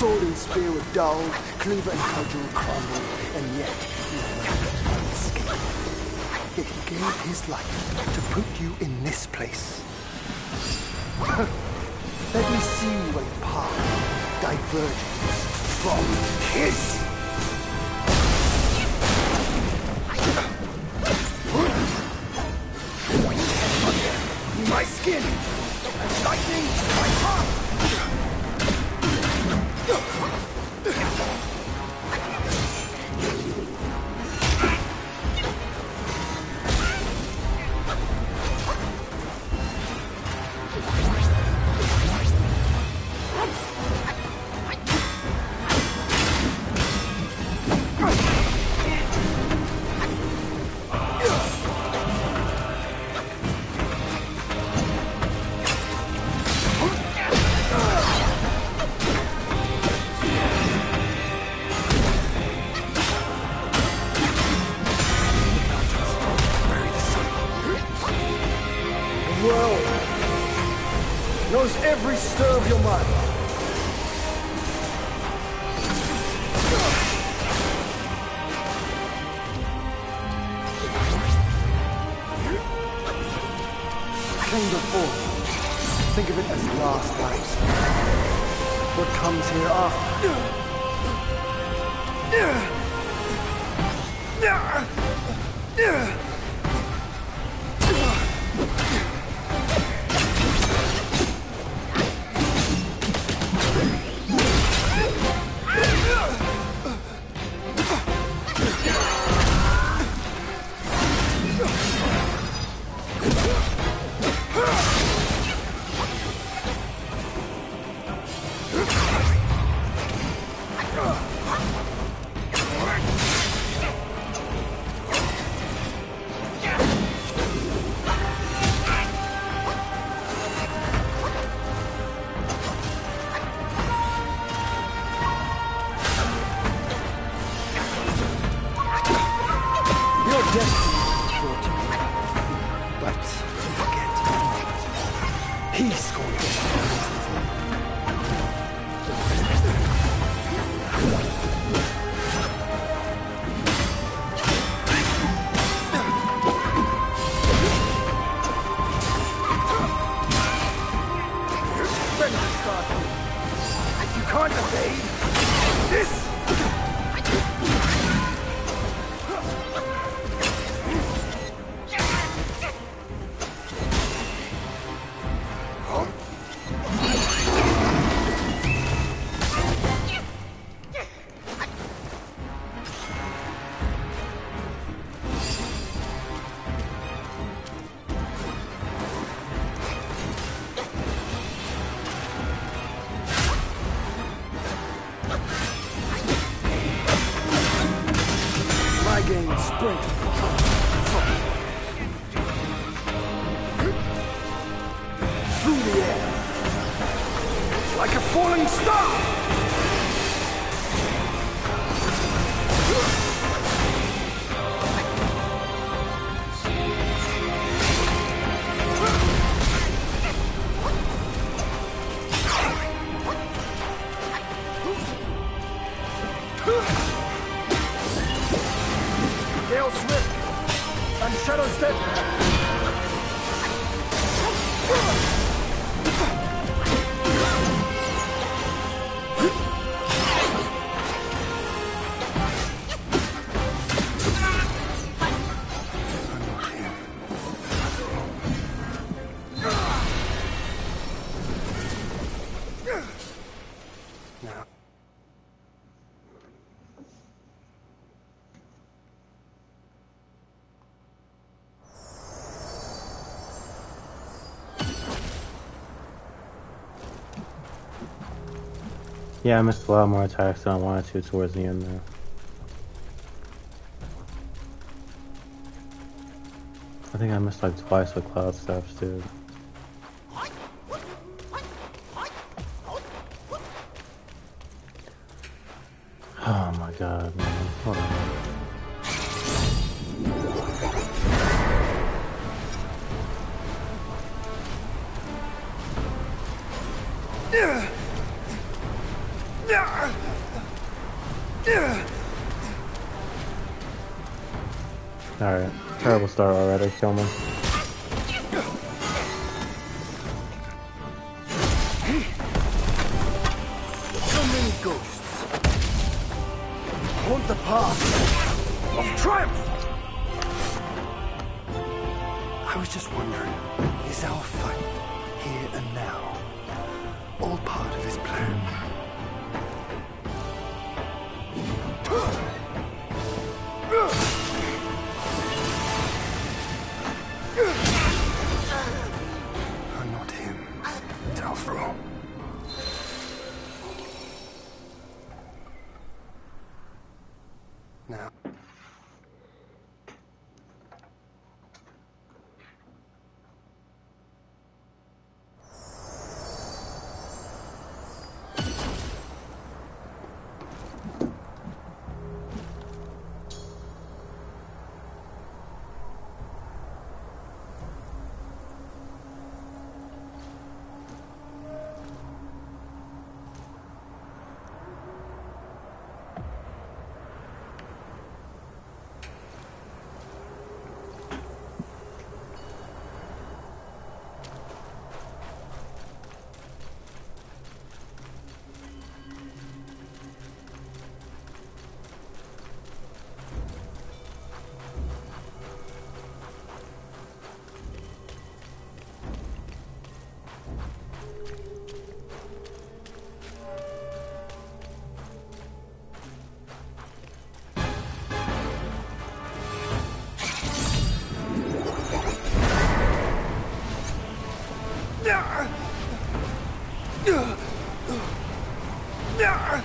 Sword and spear with dog, cleaver and coat. every stir of your mind. Yeah, I missed a lot more attacks than I wanted to towards the end there. I think I missed like twice with Cloud Step, dude. Yeah.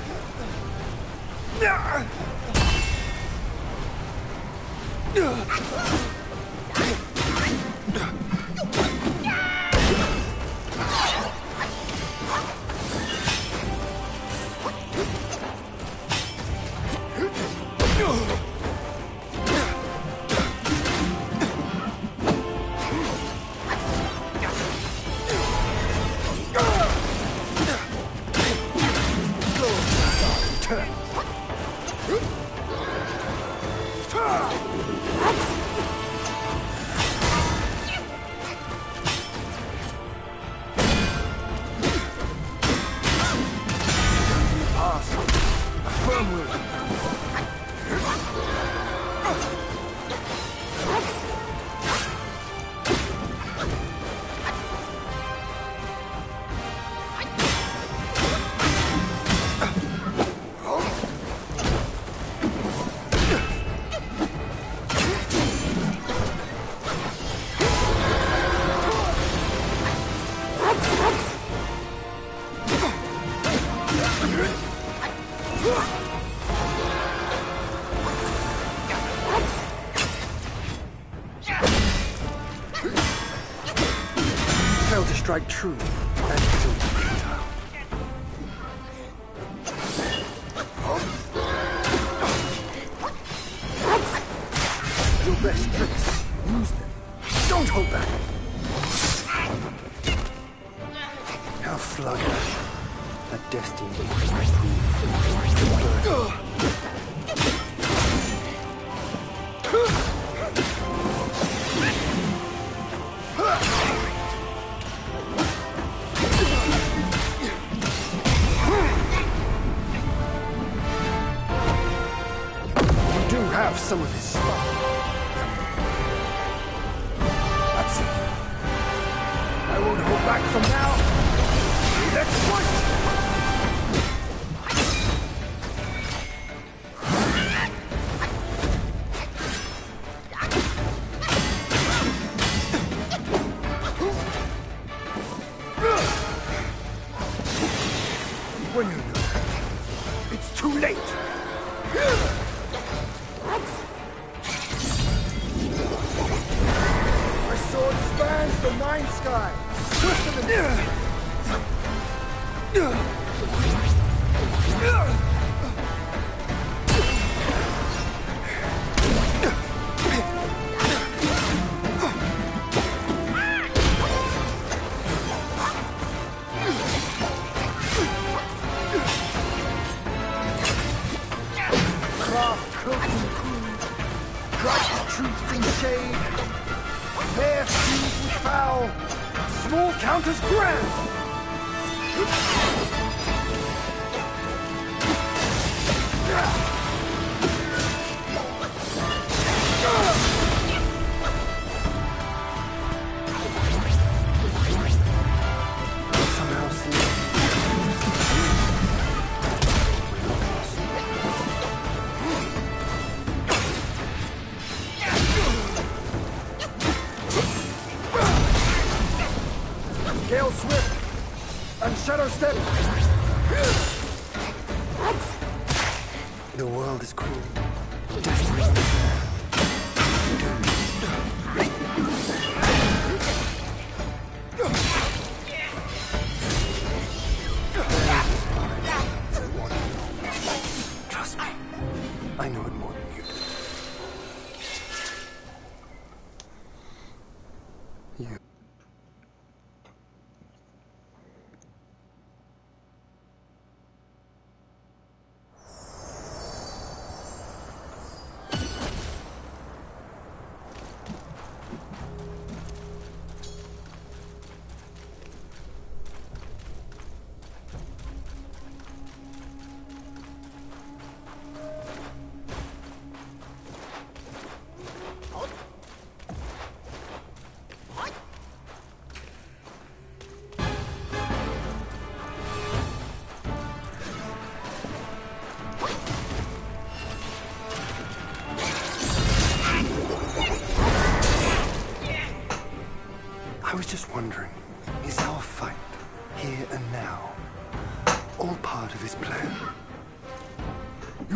true. Shadow Step!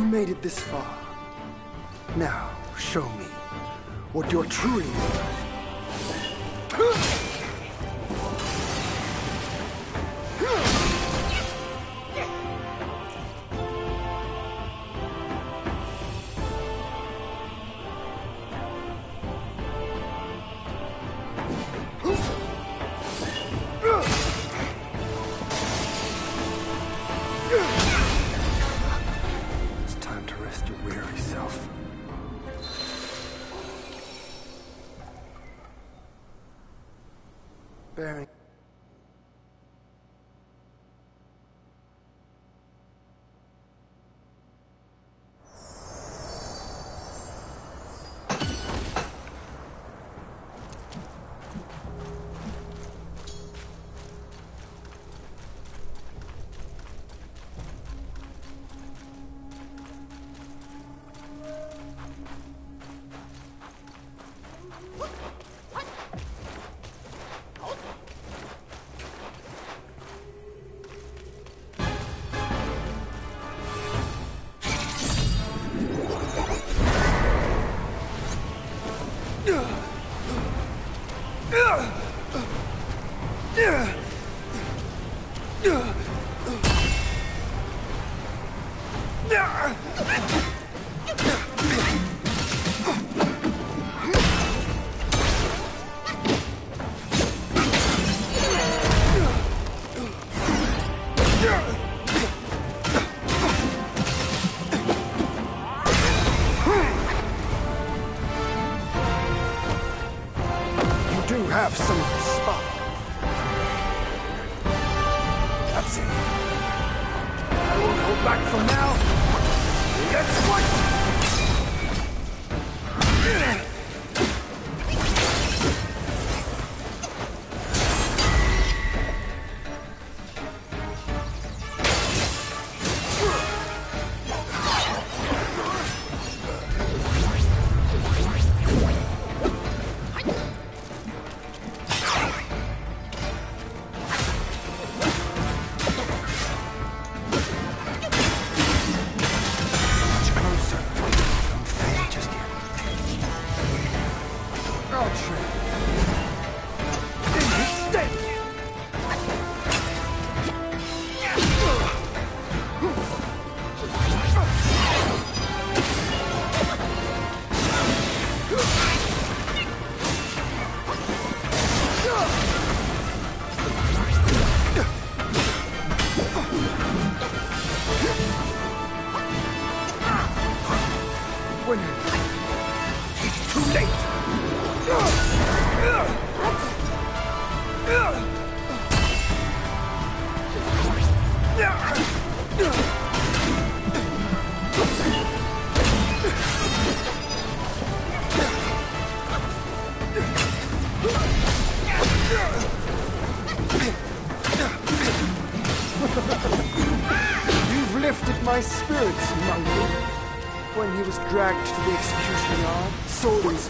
made it this far. Now, show me what you're truly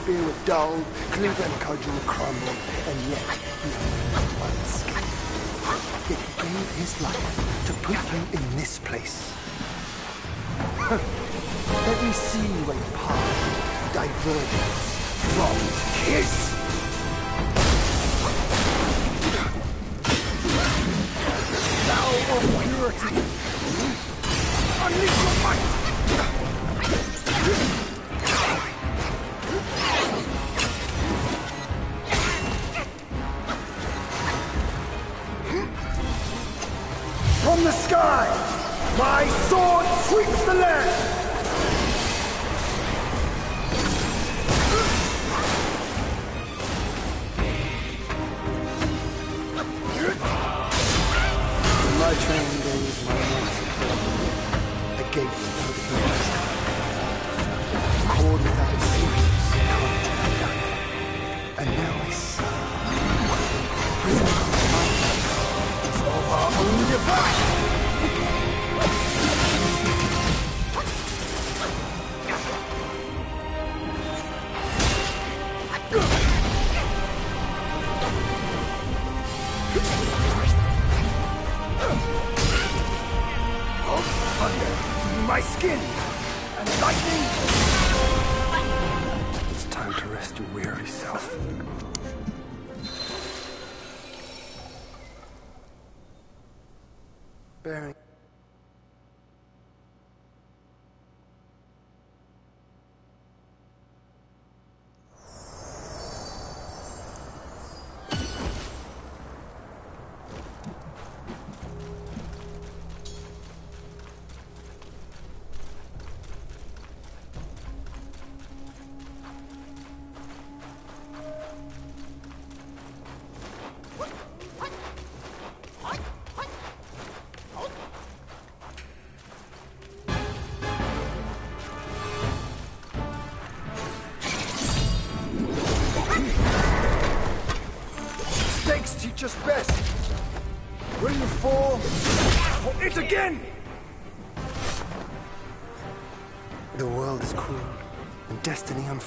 With would dull, Cleveland culture would and yet not once. Yet he gave his life to put you in this place. [LAUGHS] Let me see when paths diverges from his.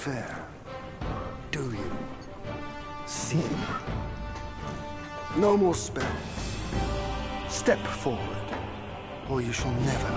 fair, do you? See? No more spells. Step forward, or you shall never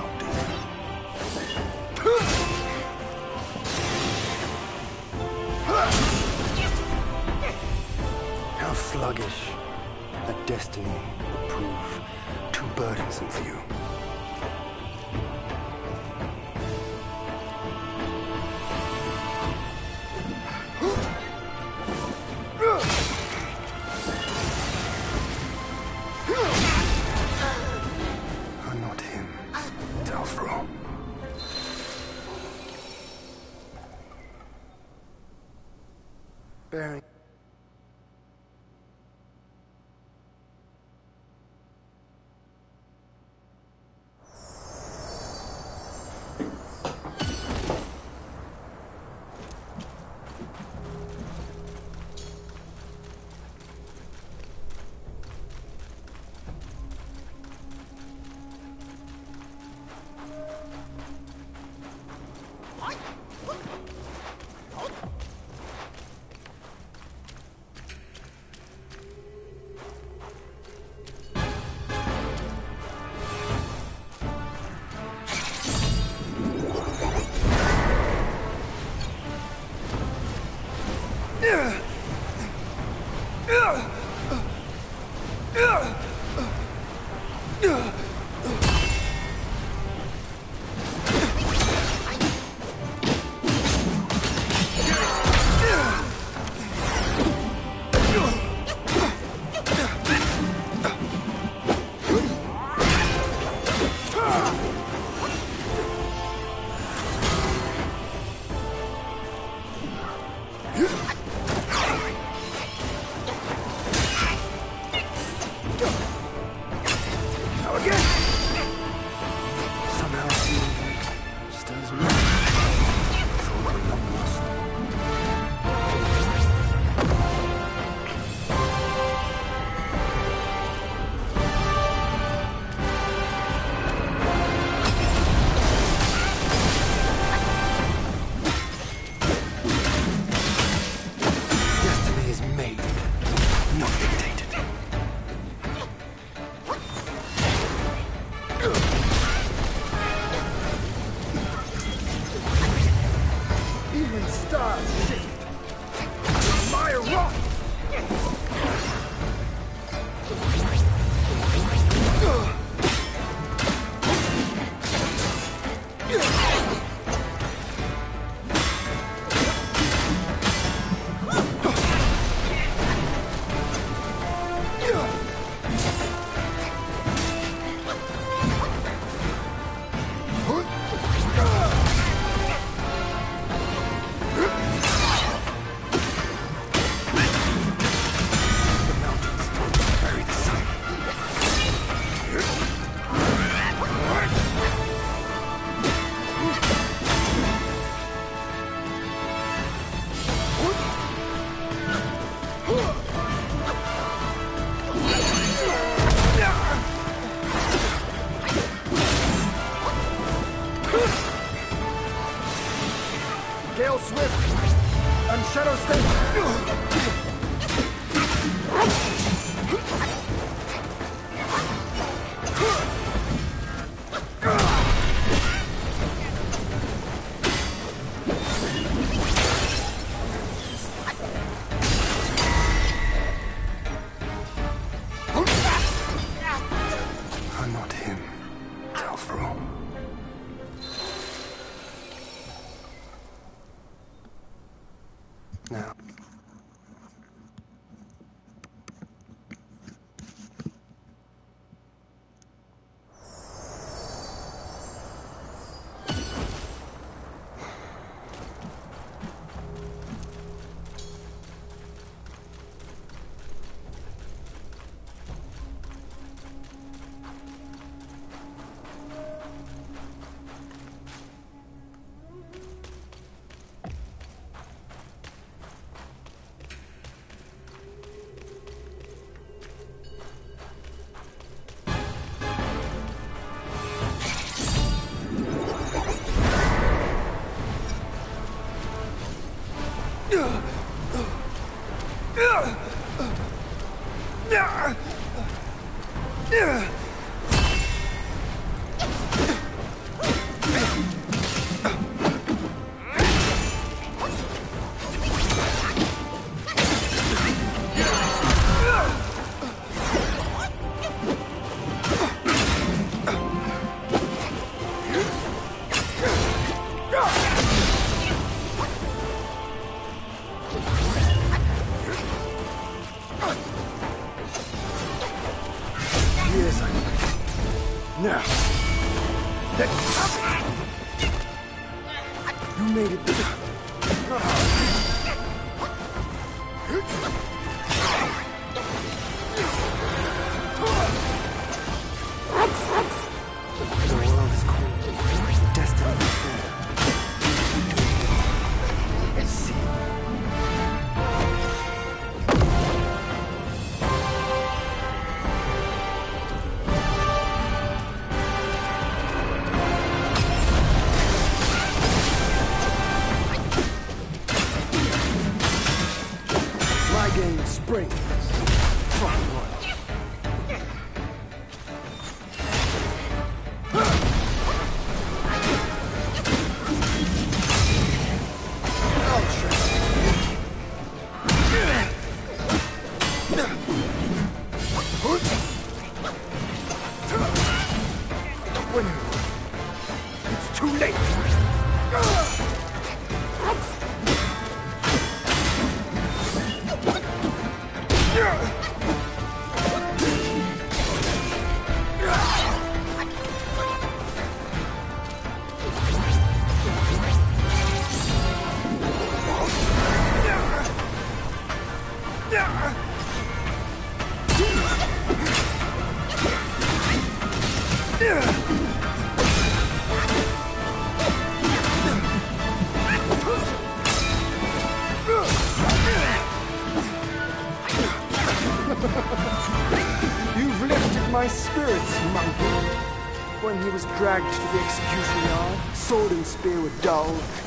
Barry.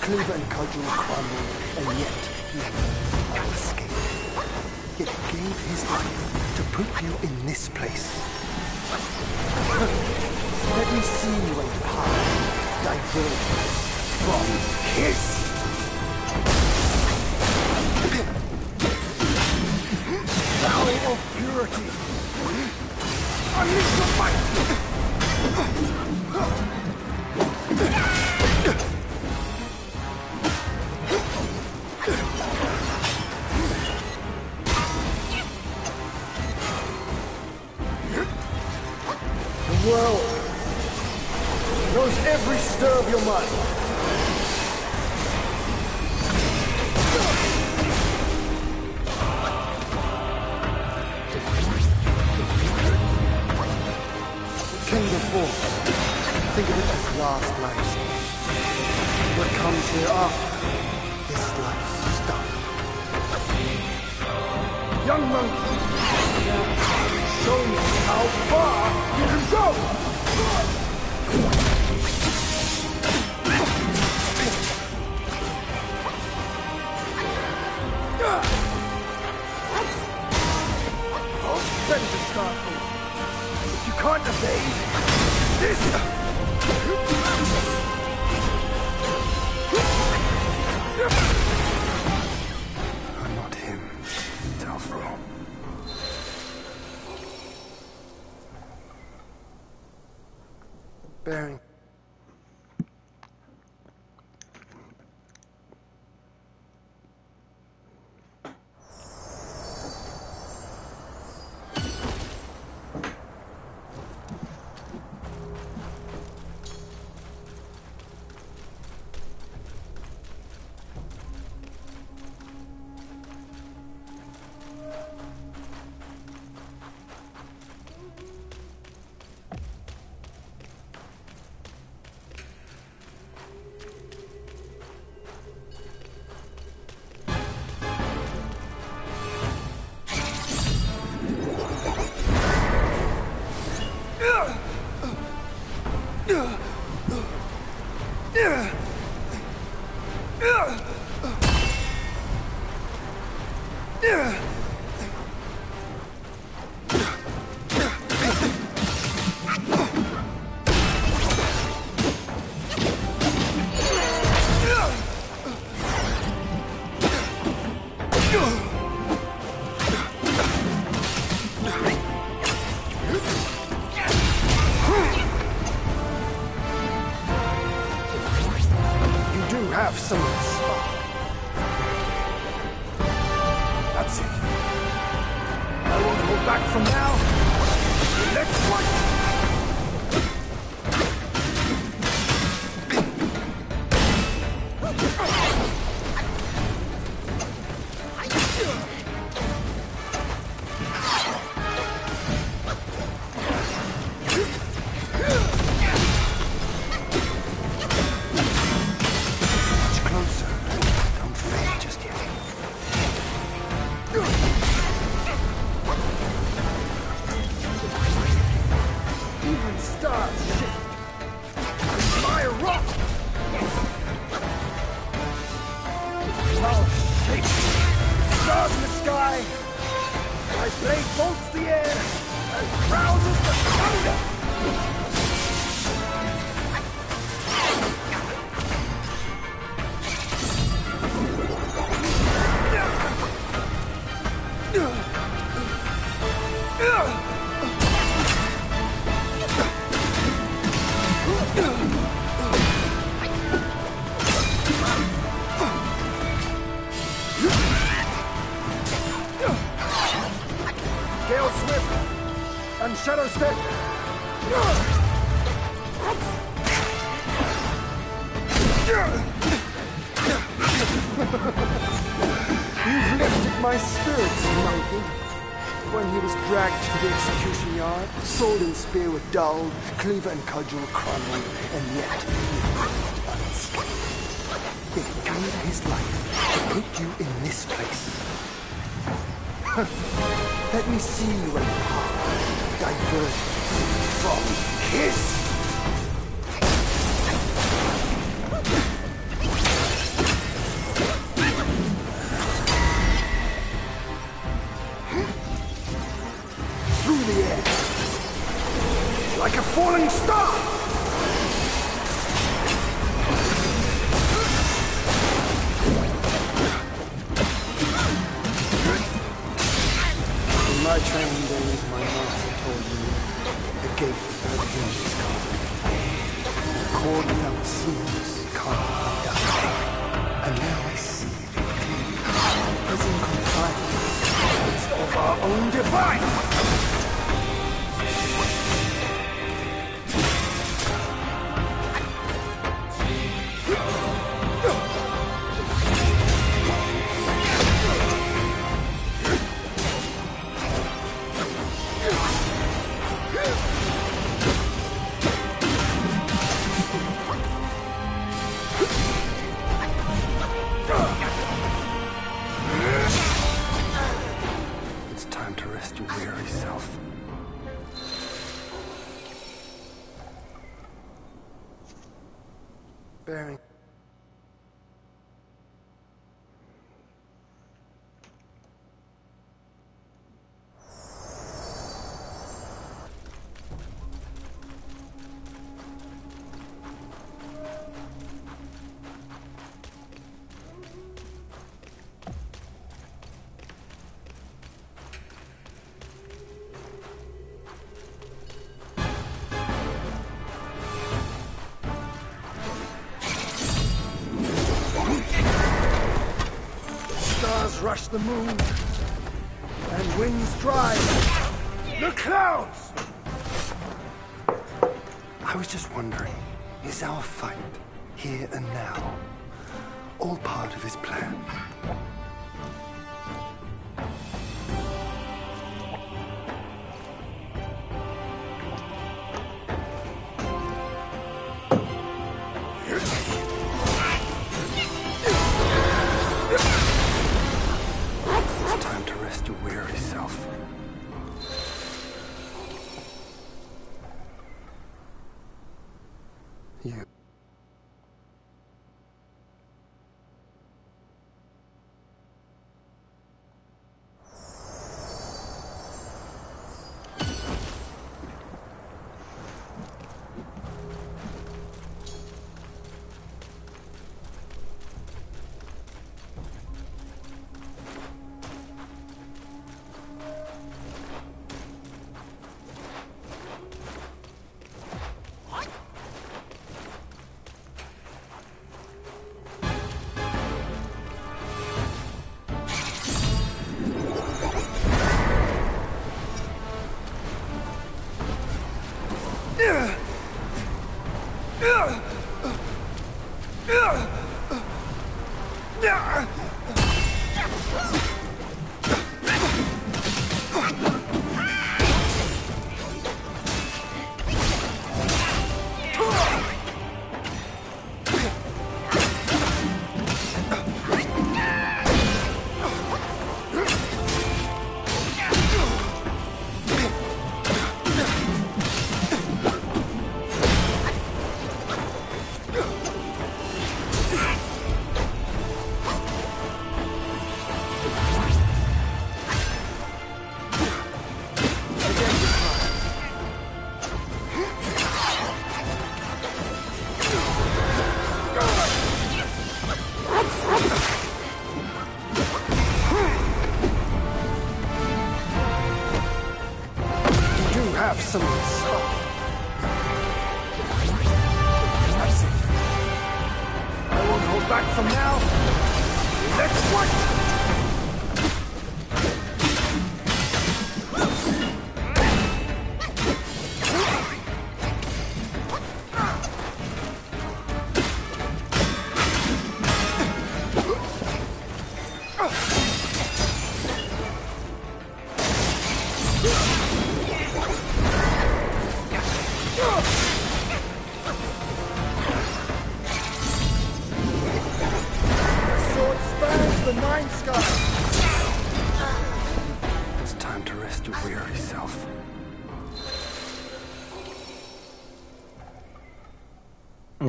And cudgel crumbled, and yet he had no escape. Yet gave his life to put you in this place. Let me see you and power diverge from his dulled, cleaver and cudgel crumbled, and yet unscathed. It gave his life to put you in this place. Let me see you in power diverted from his. A falling. In my training days, my master told me the gate without hinges can't be. The cord without seams can't be undone. And now I see it clearly. Compliance of our own divine. The moon,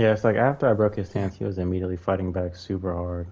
Yeah, it's like after I broke his stance, he was immediately fighting back super hard.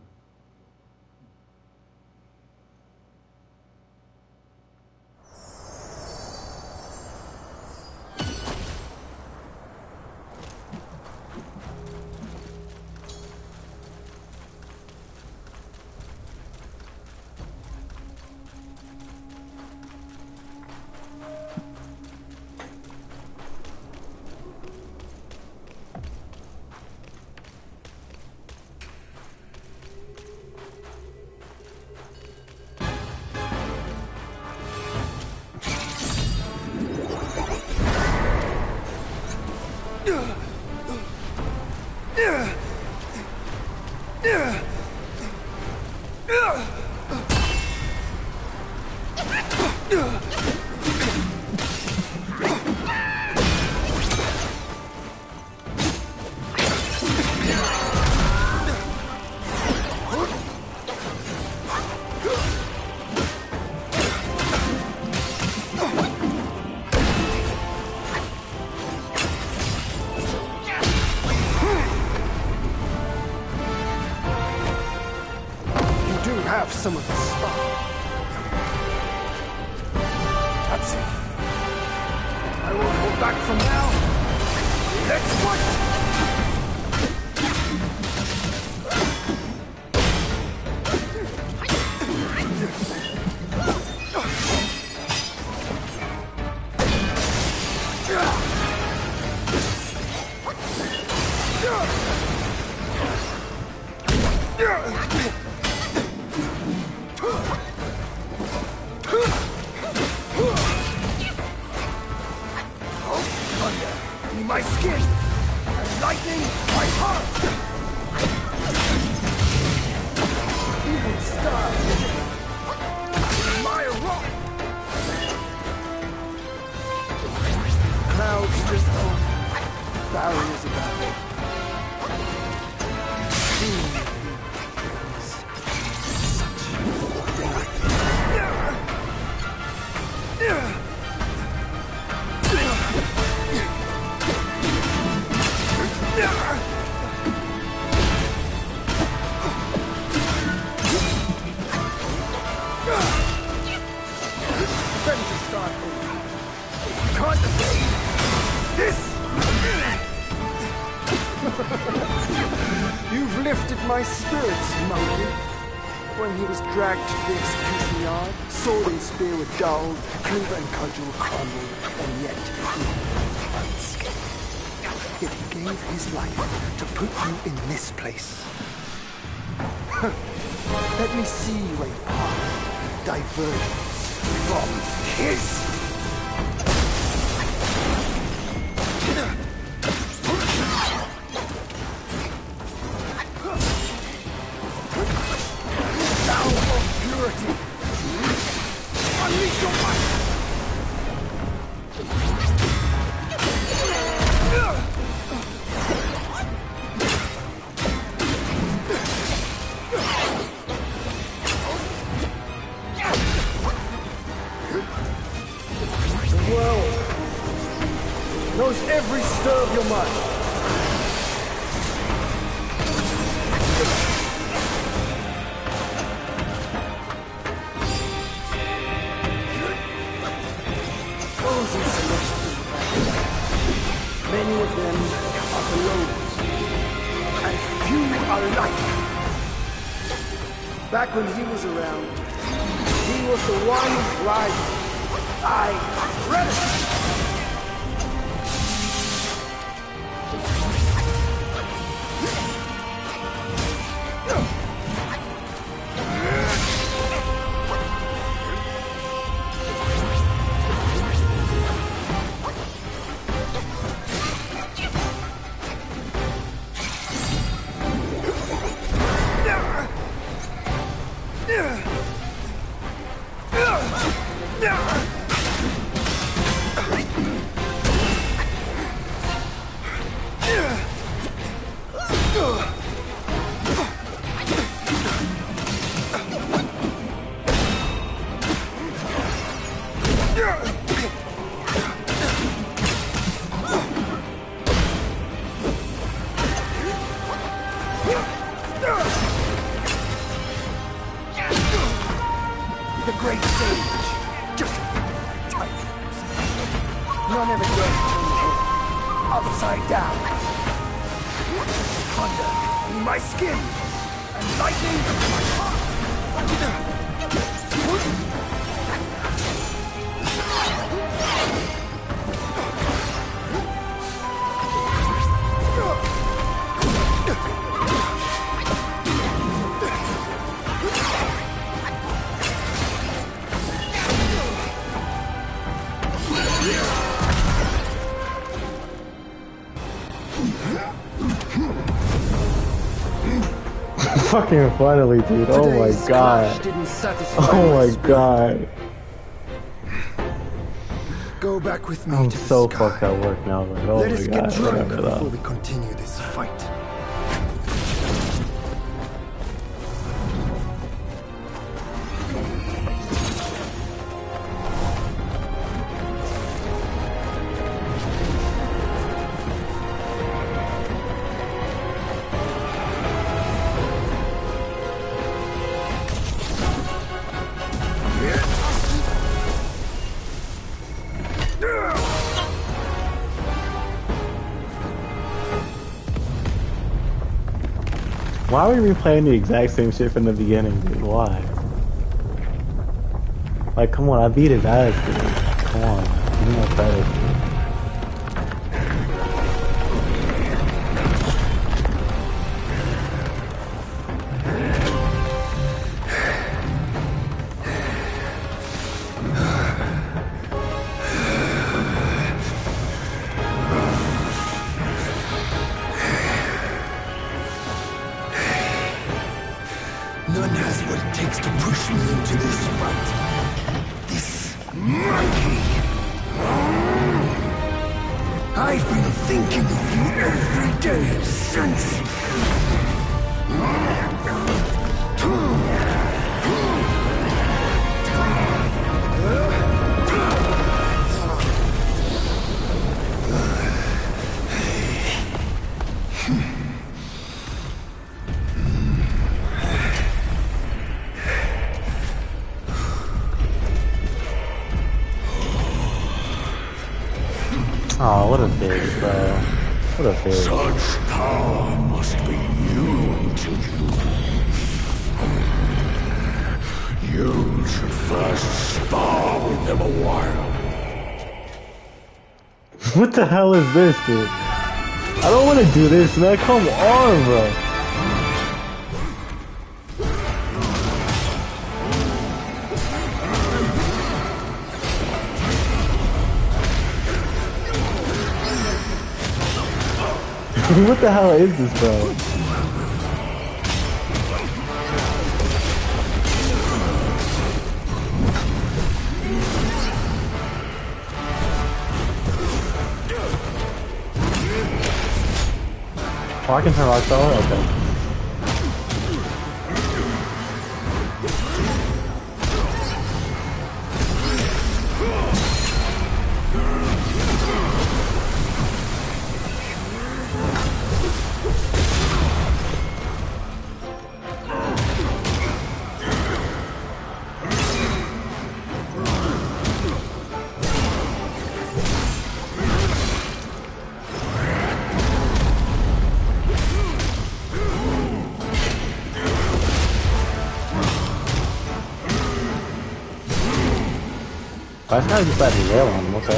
customers. this place. [LAUGHS] Let me see where your path diverges from his. Fucking finally, dude. Oh my Today's god. [LAUGHS] Oh my god. Go back with me I'm so sky. fucked at work now, man. Oh Let my us god. get drunk before we continue Why are we replaying the exact same shit from the beginning, dude? Why? Like, come on, I beat his ass. Come on, give me my me into this fight. This monkey. I've been thinking of you every day since. Hell is this, dude? I don't want to do this, man. Come on, bro. [LAUGHS] what the hell is this, bro? I can turn rock solid? Okay. I of just let me rail on him, okay?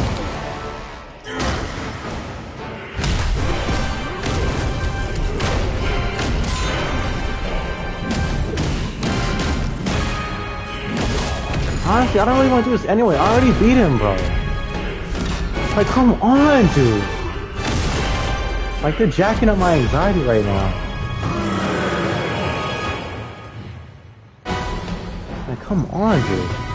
Honestly, I don't really want to do this anyway. I already beat him, bro. Like, come on, dude. Like, they're jacking up my anxiety right now. Like, come on, dude.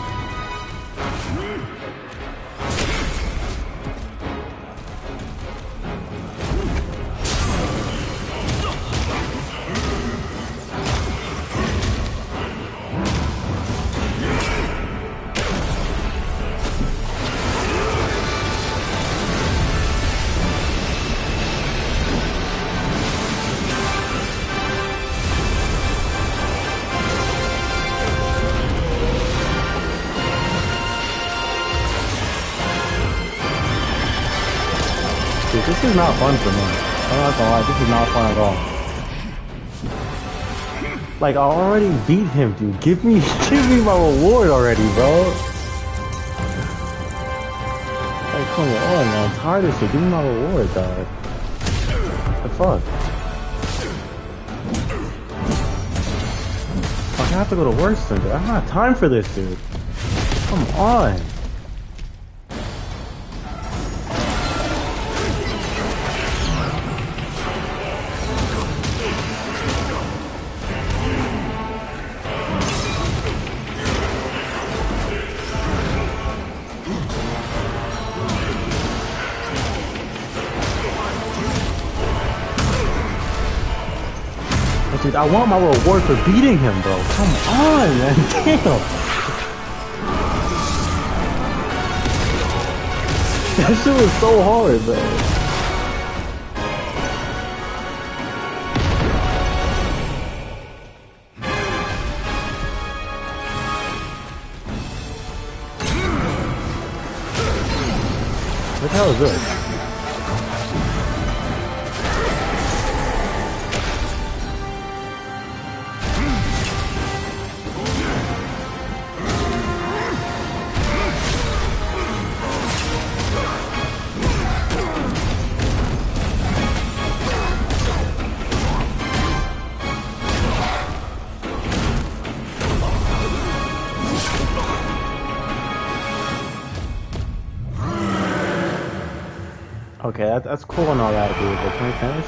Is not fun for me. I'm not gonna lie, this is not fun at all. Like, I already beat him, dude. Give me, [LAUGHS] give me my reward already, bro. Like, come on, man. I'm tired of shit. Give me my reward, dog. The fuck? I have to go to work soon, dude. I don't have time for this, dude. Come on. I want my reward for beating him, bro. Come on, man. [LAUGHS] Damn. That shit was so hard, bro. What the hell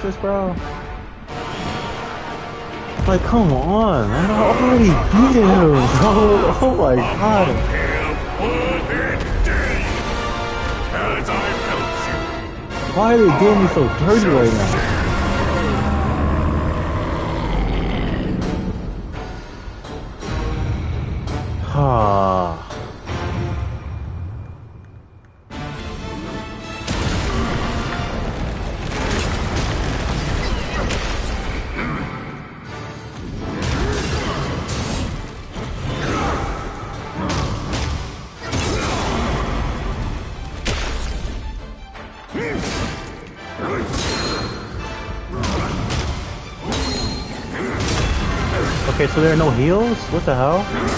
this, bro? Like, come on, man, I already beat him, bro. [LAUGHS] Oh my god. Why are they doing me so dirty right now? So there are no heals? What the hell?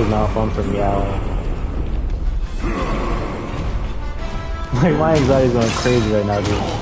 Bro, this shit is not fun for me at all. Like, [LAUGHS] my anxiety's going crazy right now, dude.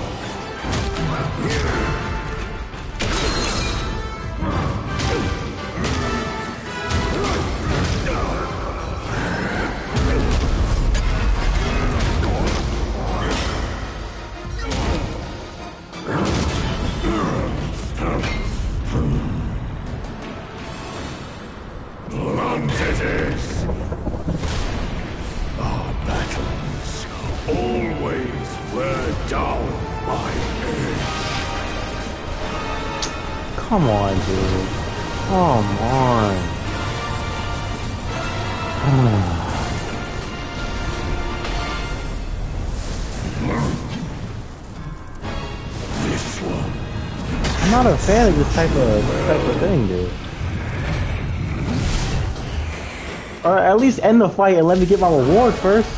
Not a fan of this type of type of thing, dude. Or at least end the fight and let me get my reward first.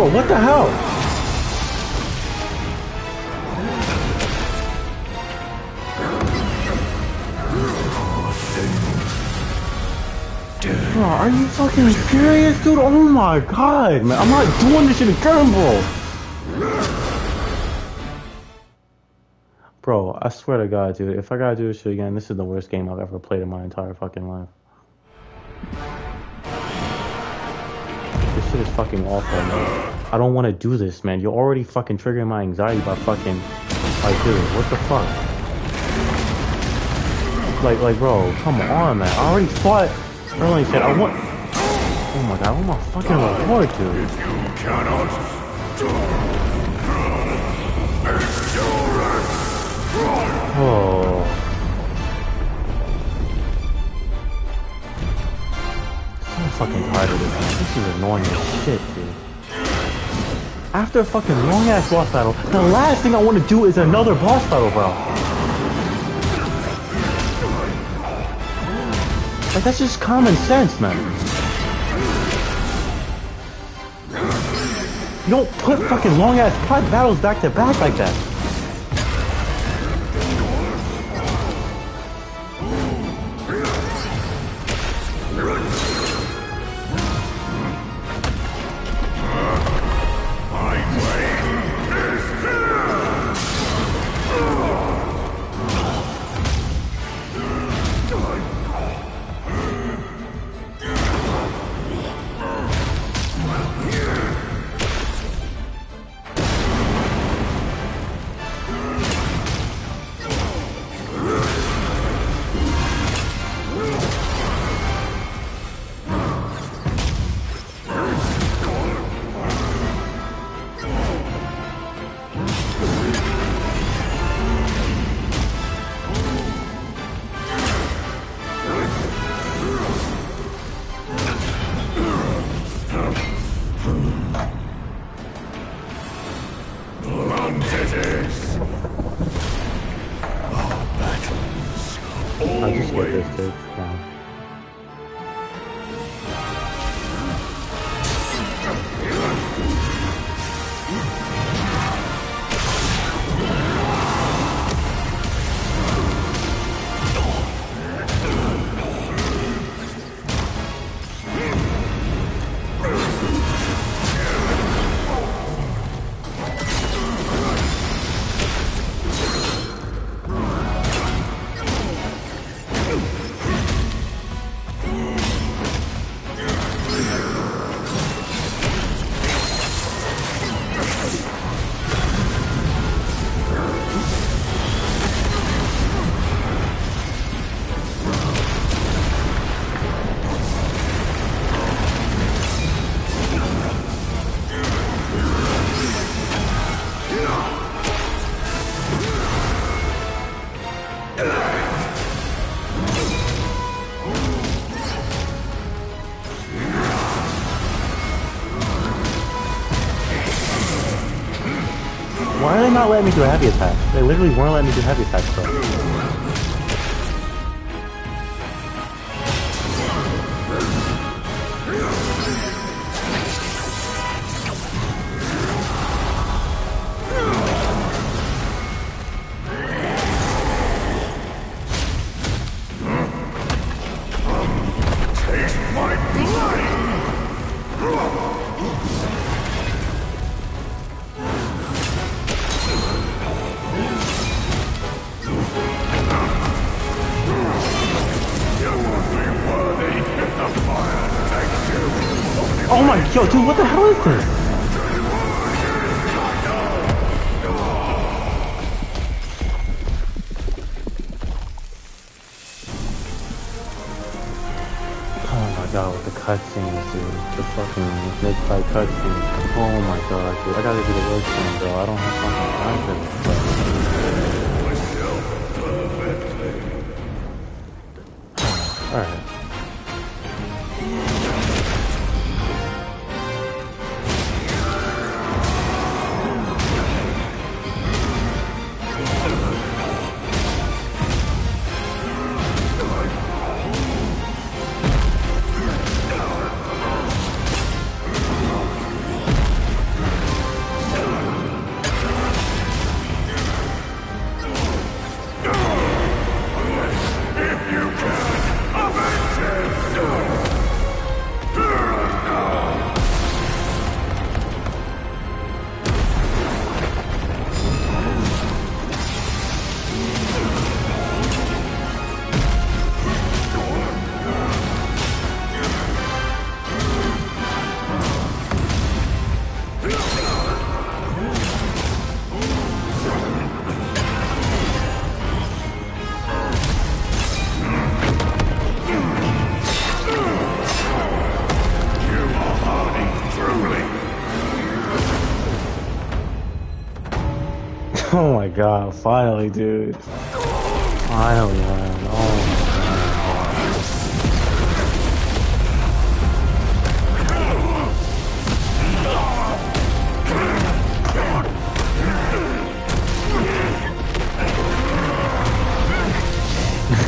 Bro, what the hell? Bro, are you fucking serious, dude? Oh my god, man. I'm not doing this shit again, bro. Bro, I swear to God, dude, if I gotta do this shit again, this is the worst game I've ever played in my entire fucking life. Is fucking awful, man. I don't want to do this, man. You're already fucking triggering my anxiety by fucking, like, dude, what the fuck? Like, like, bro, come on, man. I already fought earlier said I want. Oh my god, I want my fucking reward, dude. You cannot of this. This is annoying as shit, dude. After a fucking long ass boss battle, the last thing I want to do is another boss battle, bro. Like that's just common sense, man. You don't put fucking long ass fight battles back to back like that. Not letting me do a heavy attack. They literally weren't letting me do heavy attacks. God, finally, dude. Finally, man. Oh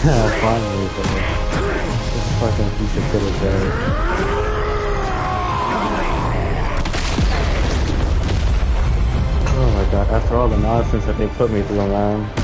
[LAUGHS] finally, bro. This fucking piece of shit is dead. The nonsense that they put me through, man.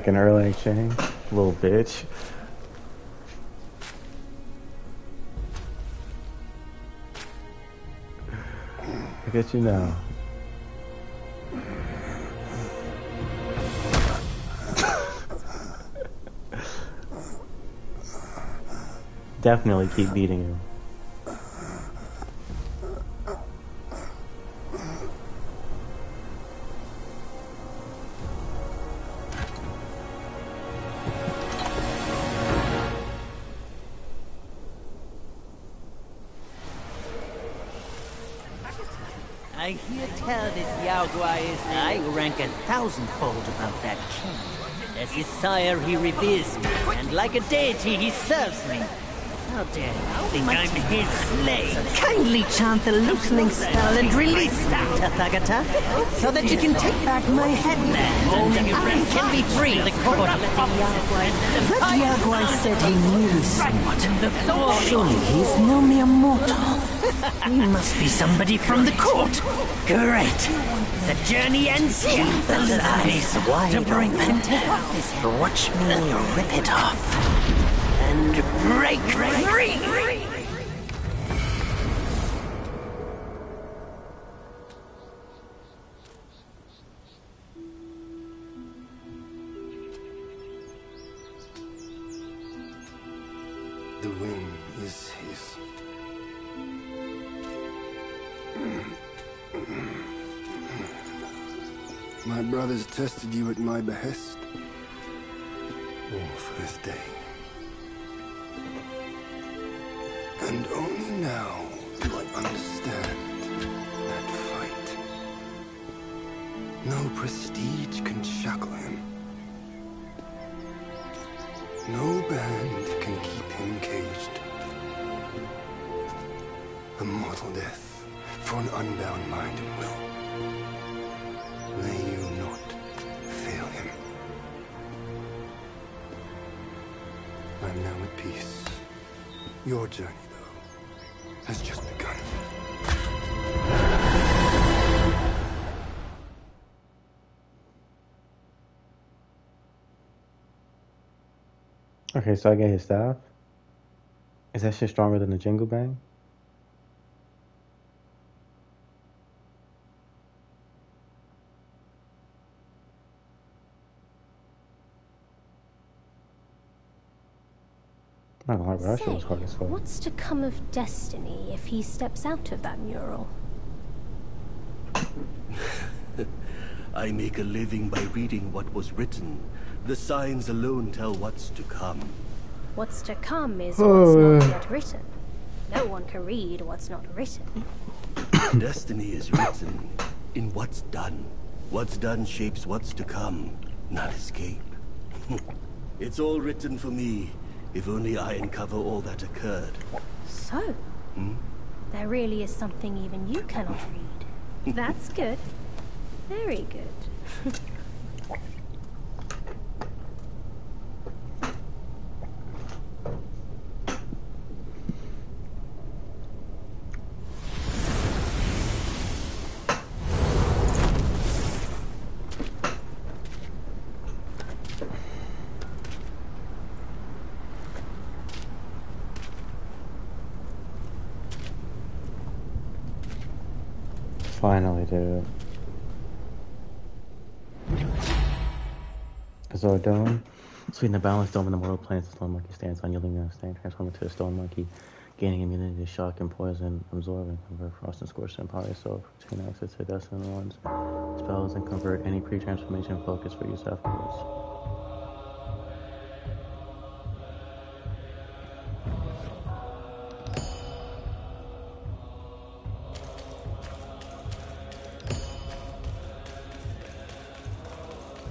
Fucking Erlang Shen. Little bitch. Look at you now. Definitely keep beating him. Thousandfold above that king. As his sire, he reveres me, and like a deity, he serves me. How dare you think I'm his slave? Kindly chant the loosening spell and release me, Tathagata, so that you can take back my headband and I can be free. The court That Yaoguai said he knew somewhat. Surely he's no mere mortal. He must be somebody from the court. Great. Journey ends here. Keep The lies wide to bring them down. Watch me rip it off and break free. You at my behest. All for this day. And only now do I understand that fight. No prestige can shackle him. No band can keep him caged. A mortal death for an unbound mind and will. Your journey, though, has just begun. Okay, so I get his staff. Is that shit stronger than the Jingubang? Not gonna lie, bro, that shit was hard as fuck. what's to come of Destiny if he steps out of that mural? [LAUGHS] I make a living by reading what was written. The signs alone tell what's to come. What's to come is oh, what's not yet written. No one can read what's not written. [COUGHS] Destiny is written in what's done. What's done shapes what's to come, not escape. [LAUGHS] it's all written for me, if only I uncover all that occurred. So, hmm? there really is something even you cannot read. That's good. Very good. [LAUGHS] Finally, dude. Zordon. Sweeten the balance dome in the mortal planes the stone monkey stands on, yielding a stand, transforming to a stone monkey, gaining immunity to shock and poison, absorbing, convert frost and scorch and empower yourself between access to dust and ones, spells and convert any pre-transformation focus for use afterwards.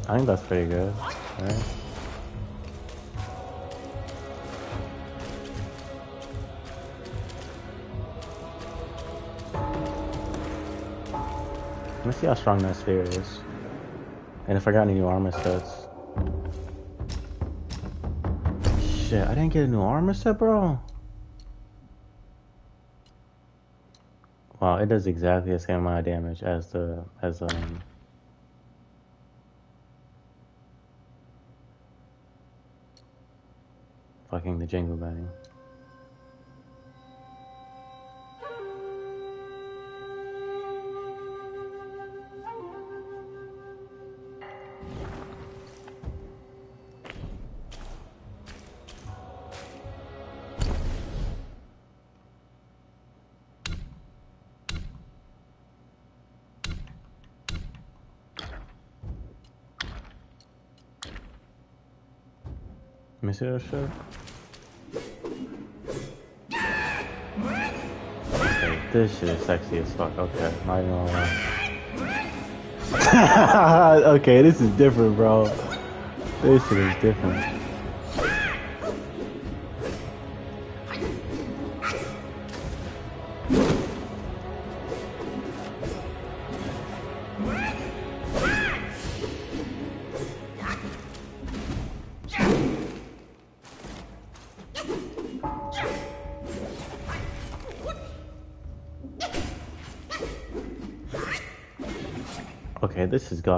I think that's pretty good, right? Let me see how strong that sphere is. And if I got any new armor sets. Shit, I didn't get a new armor set, bro. Wow, it does exactly the same amount of damage as the as um fucking the Jingubang. Let me this shit is sexy as fuck. Okay, not even gonna lie. [LAUGHS] okay, this is different, bro. This shit is different.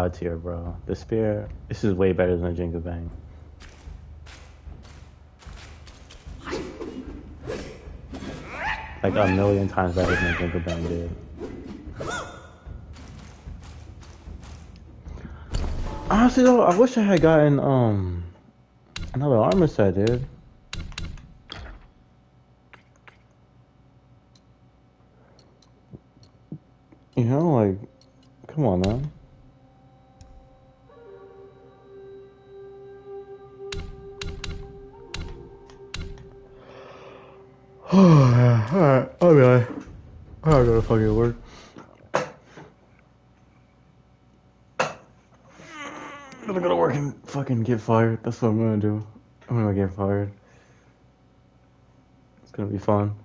God tier, bro. The spear, this is way better than the Jingubang. Like a million times better than the Jingubang dude. Honestly though, I wish I had gotten um another armor set, dude. You know, like, come on, man. Fucking work. I'm gonna go to work and fucking get fired. That's what I'm gonna do. I'm gonna get fired. It's gonna be fun.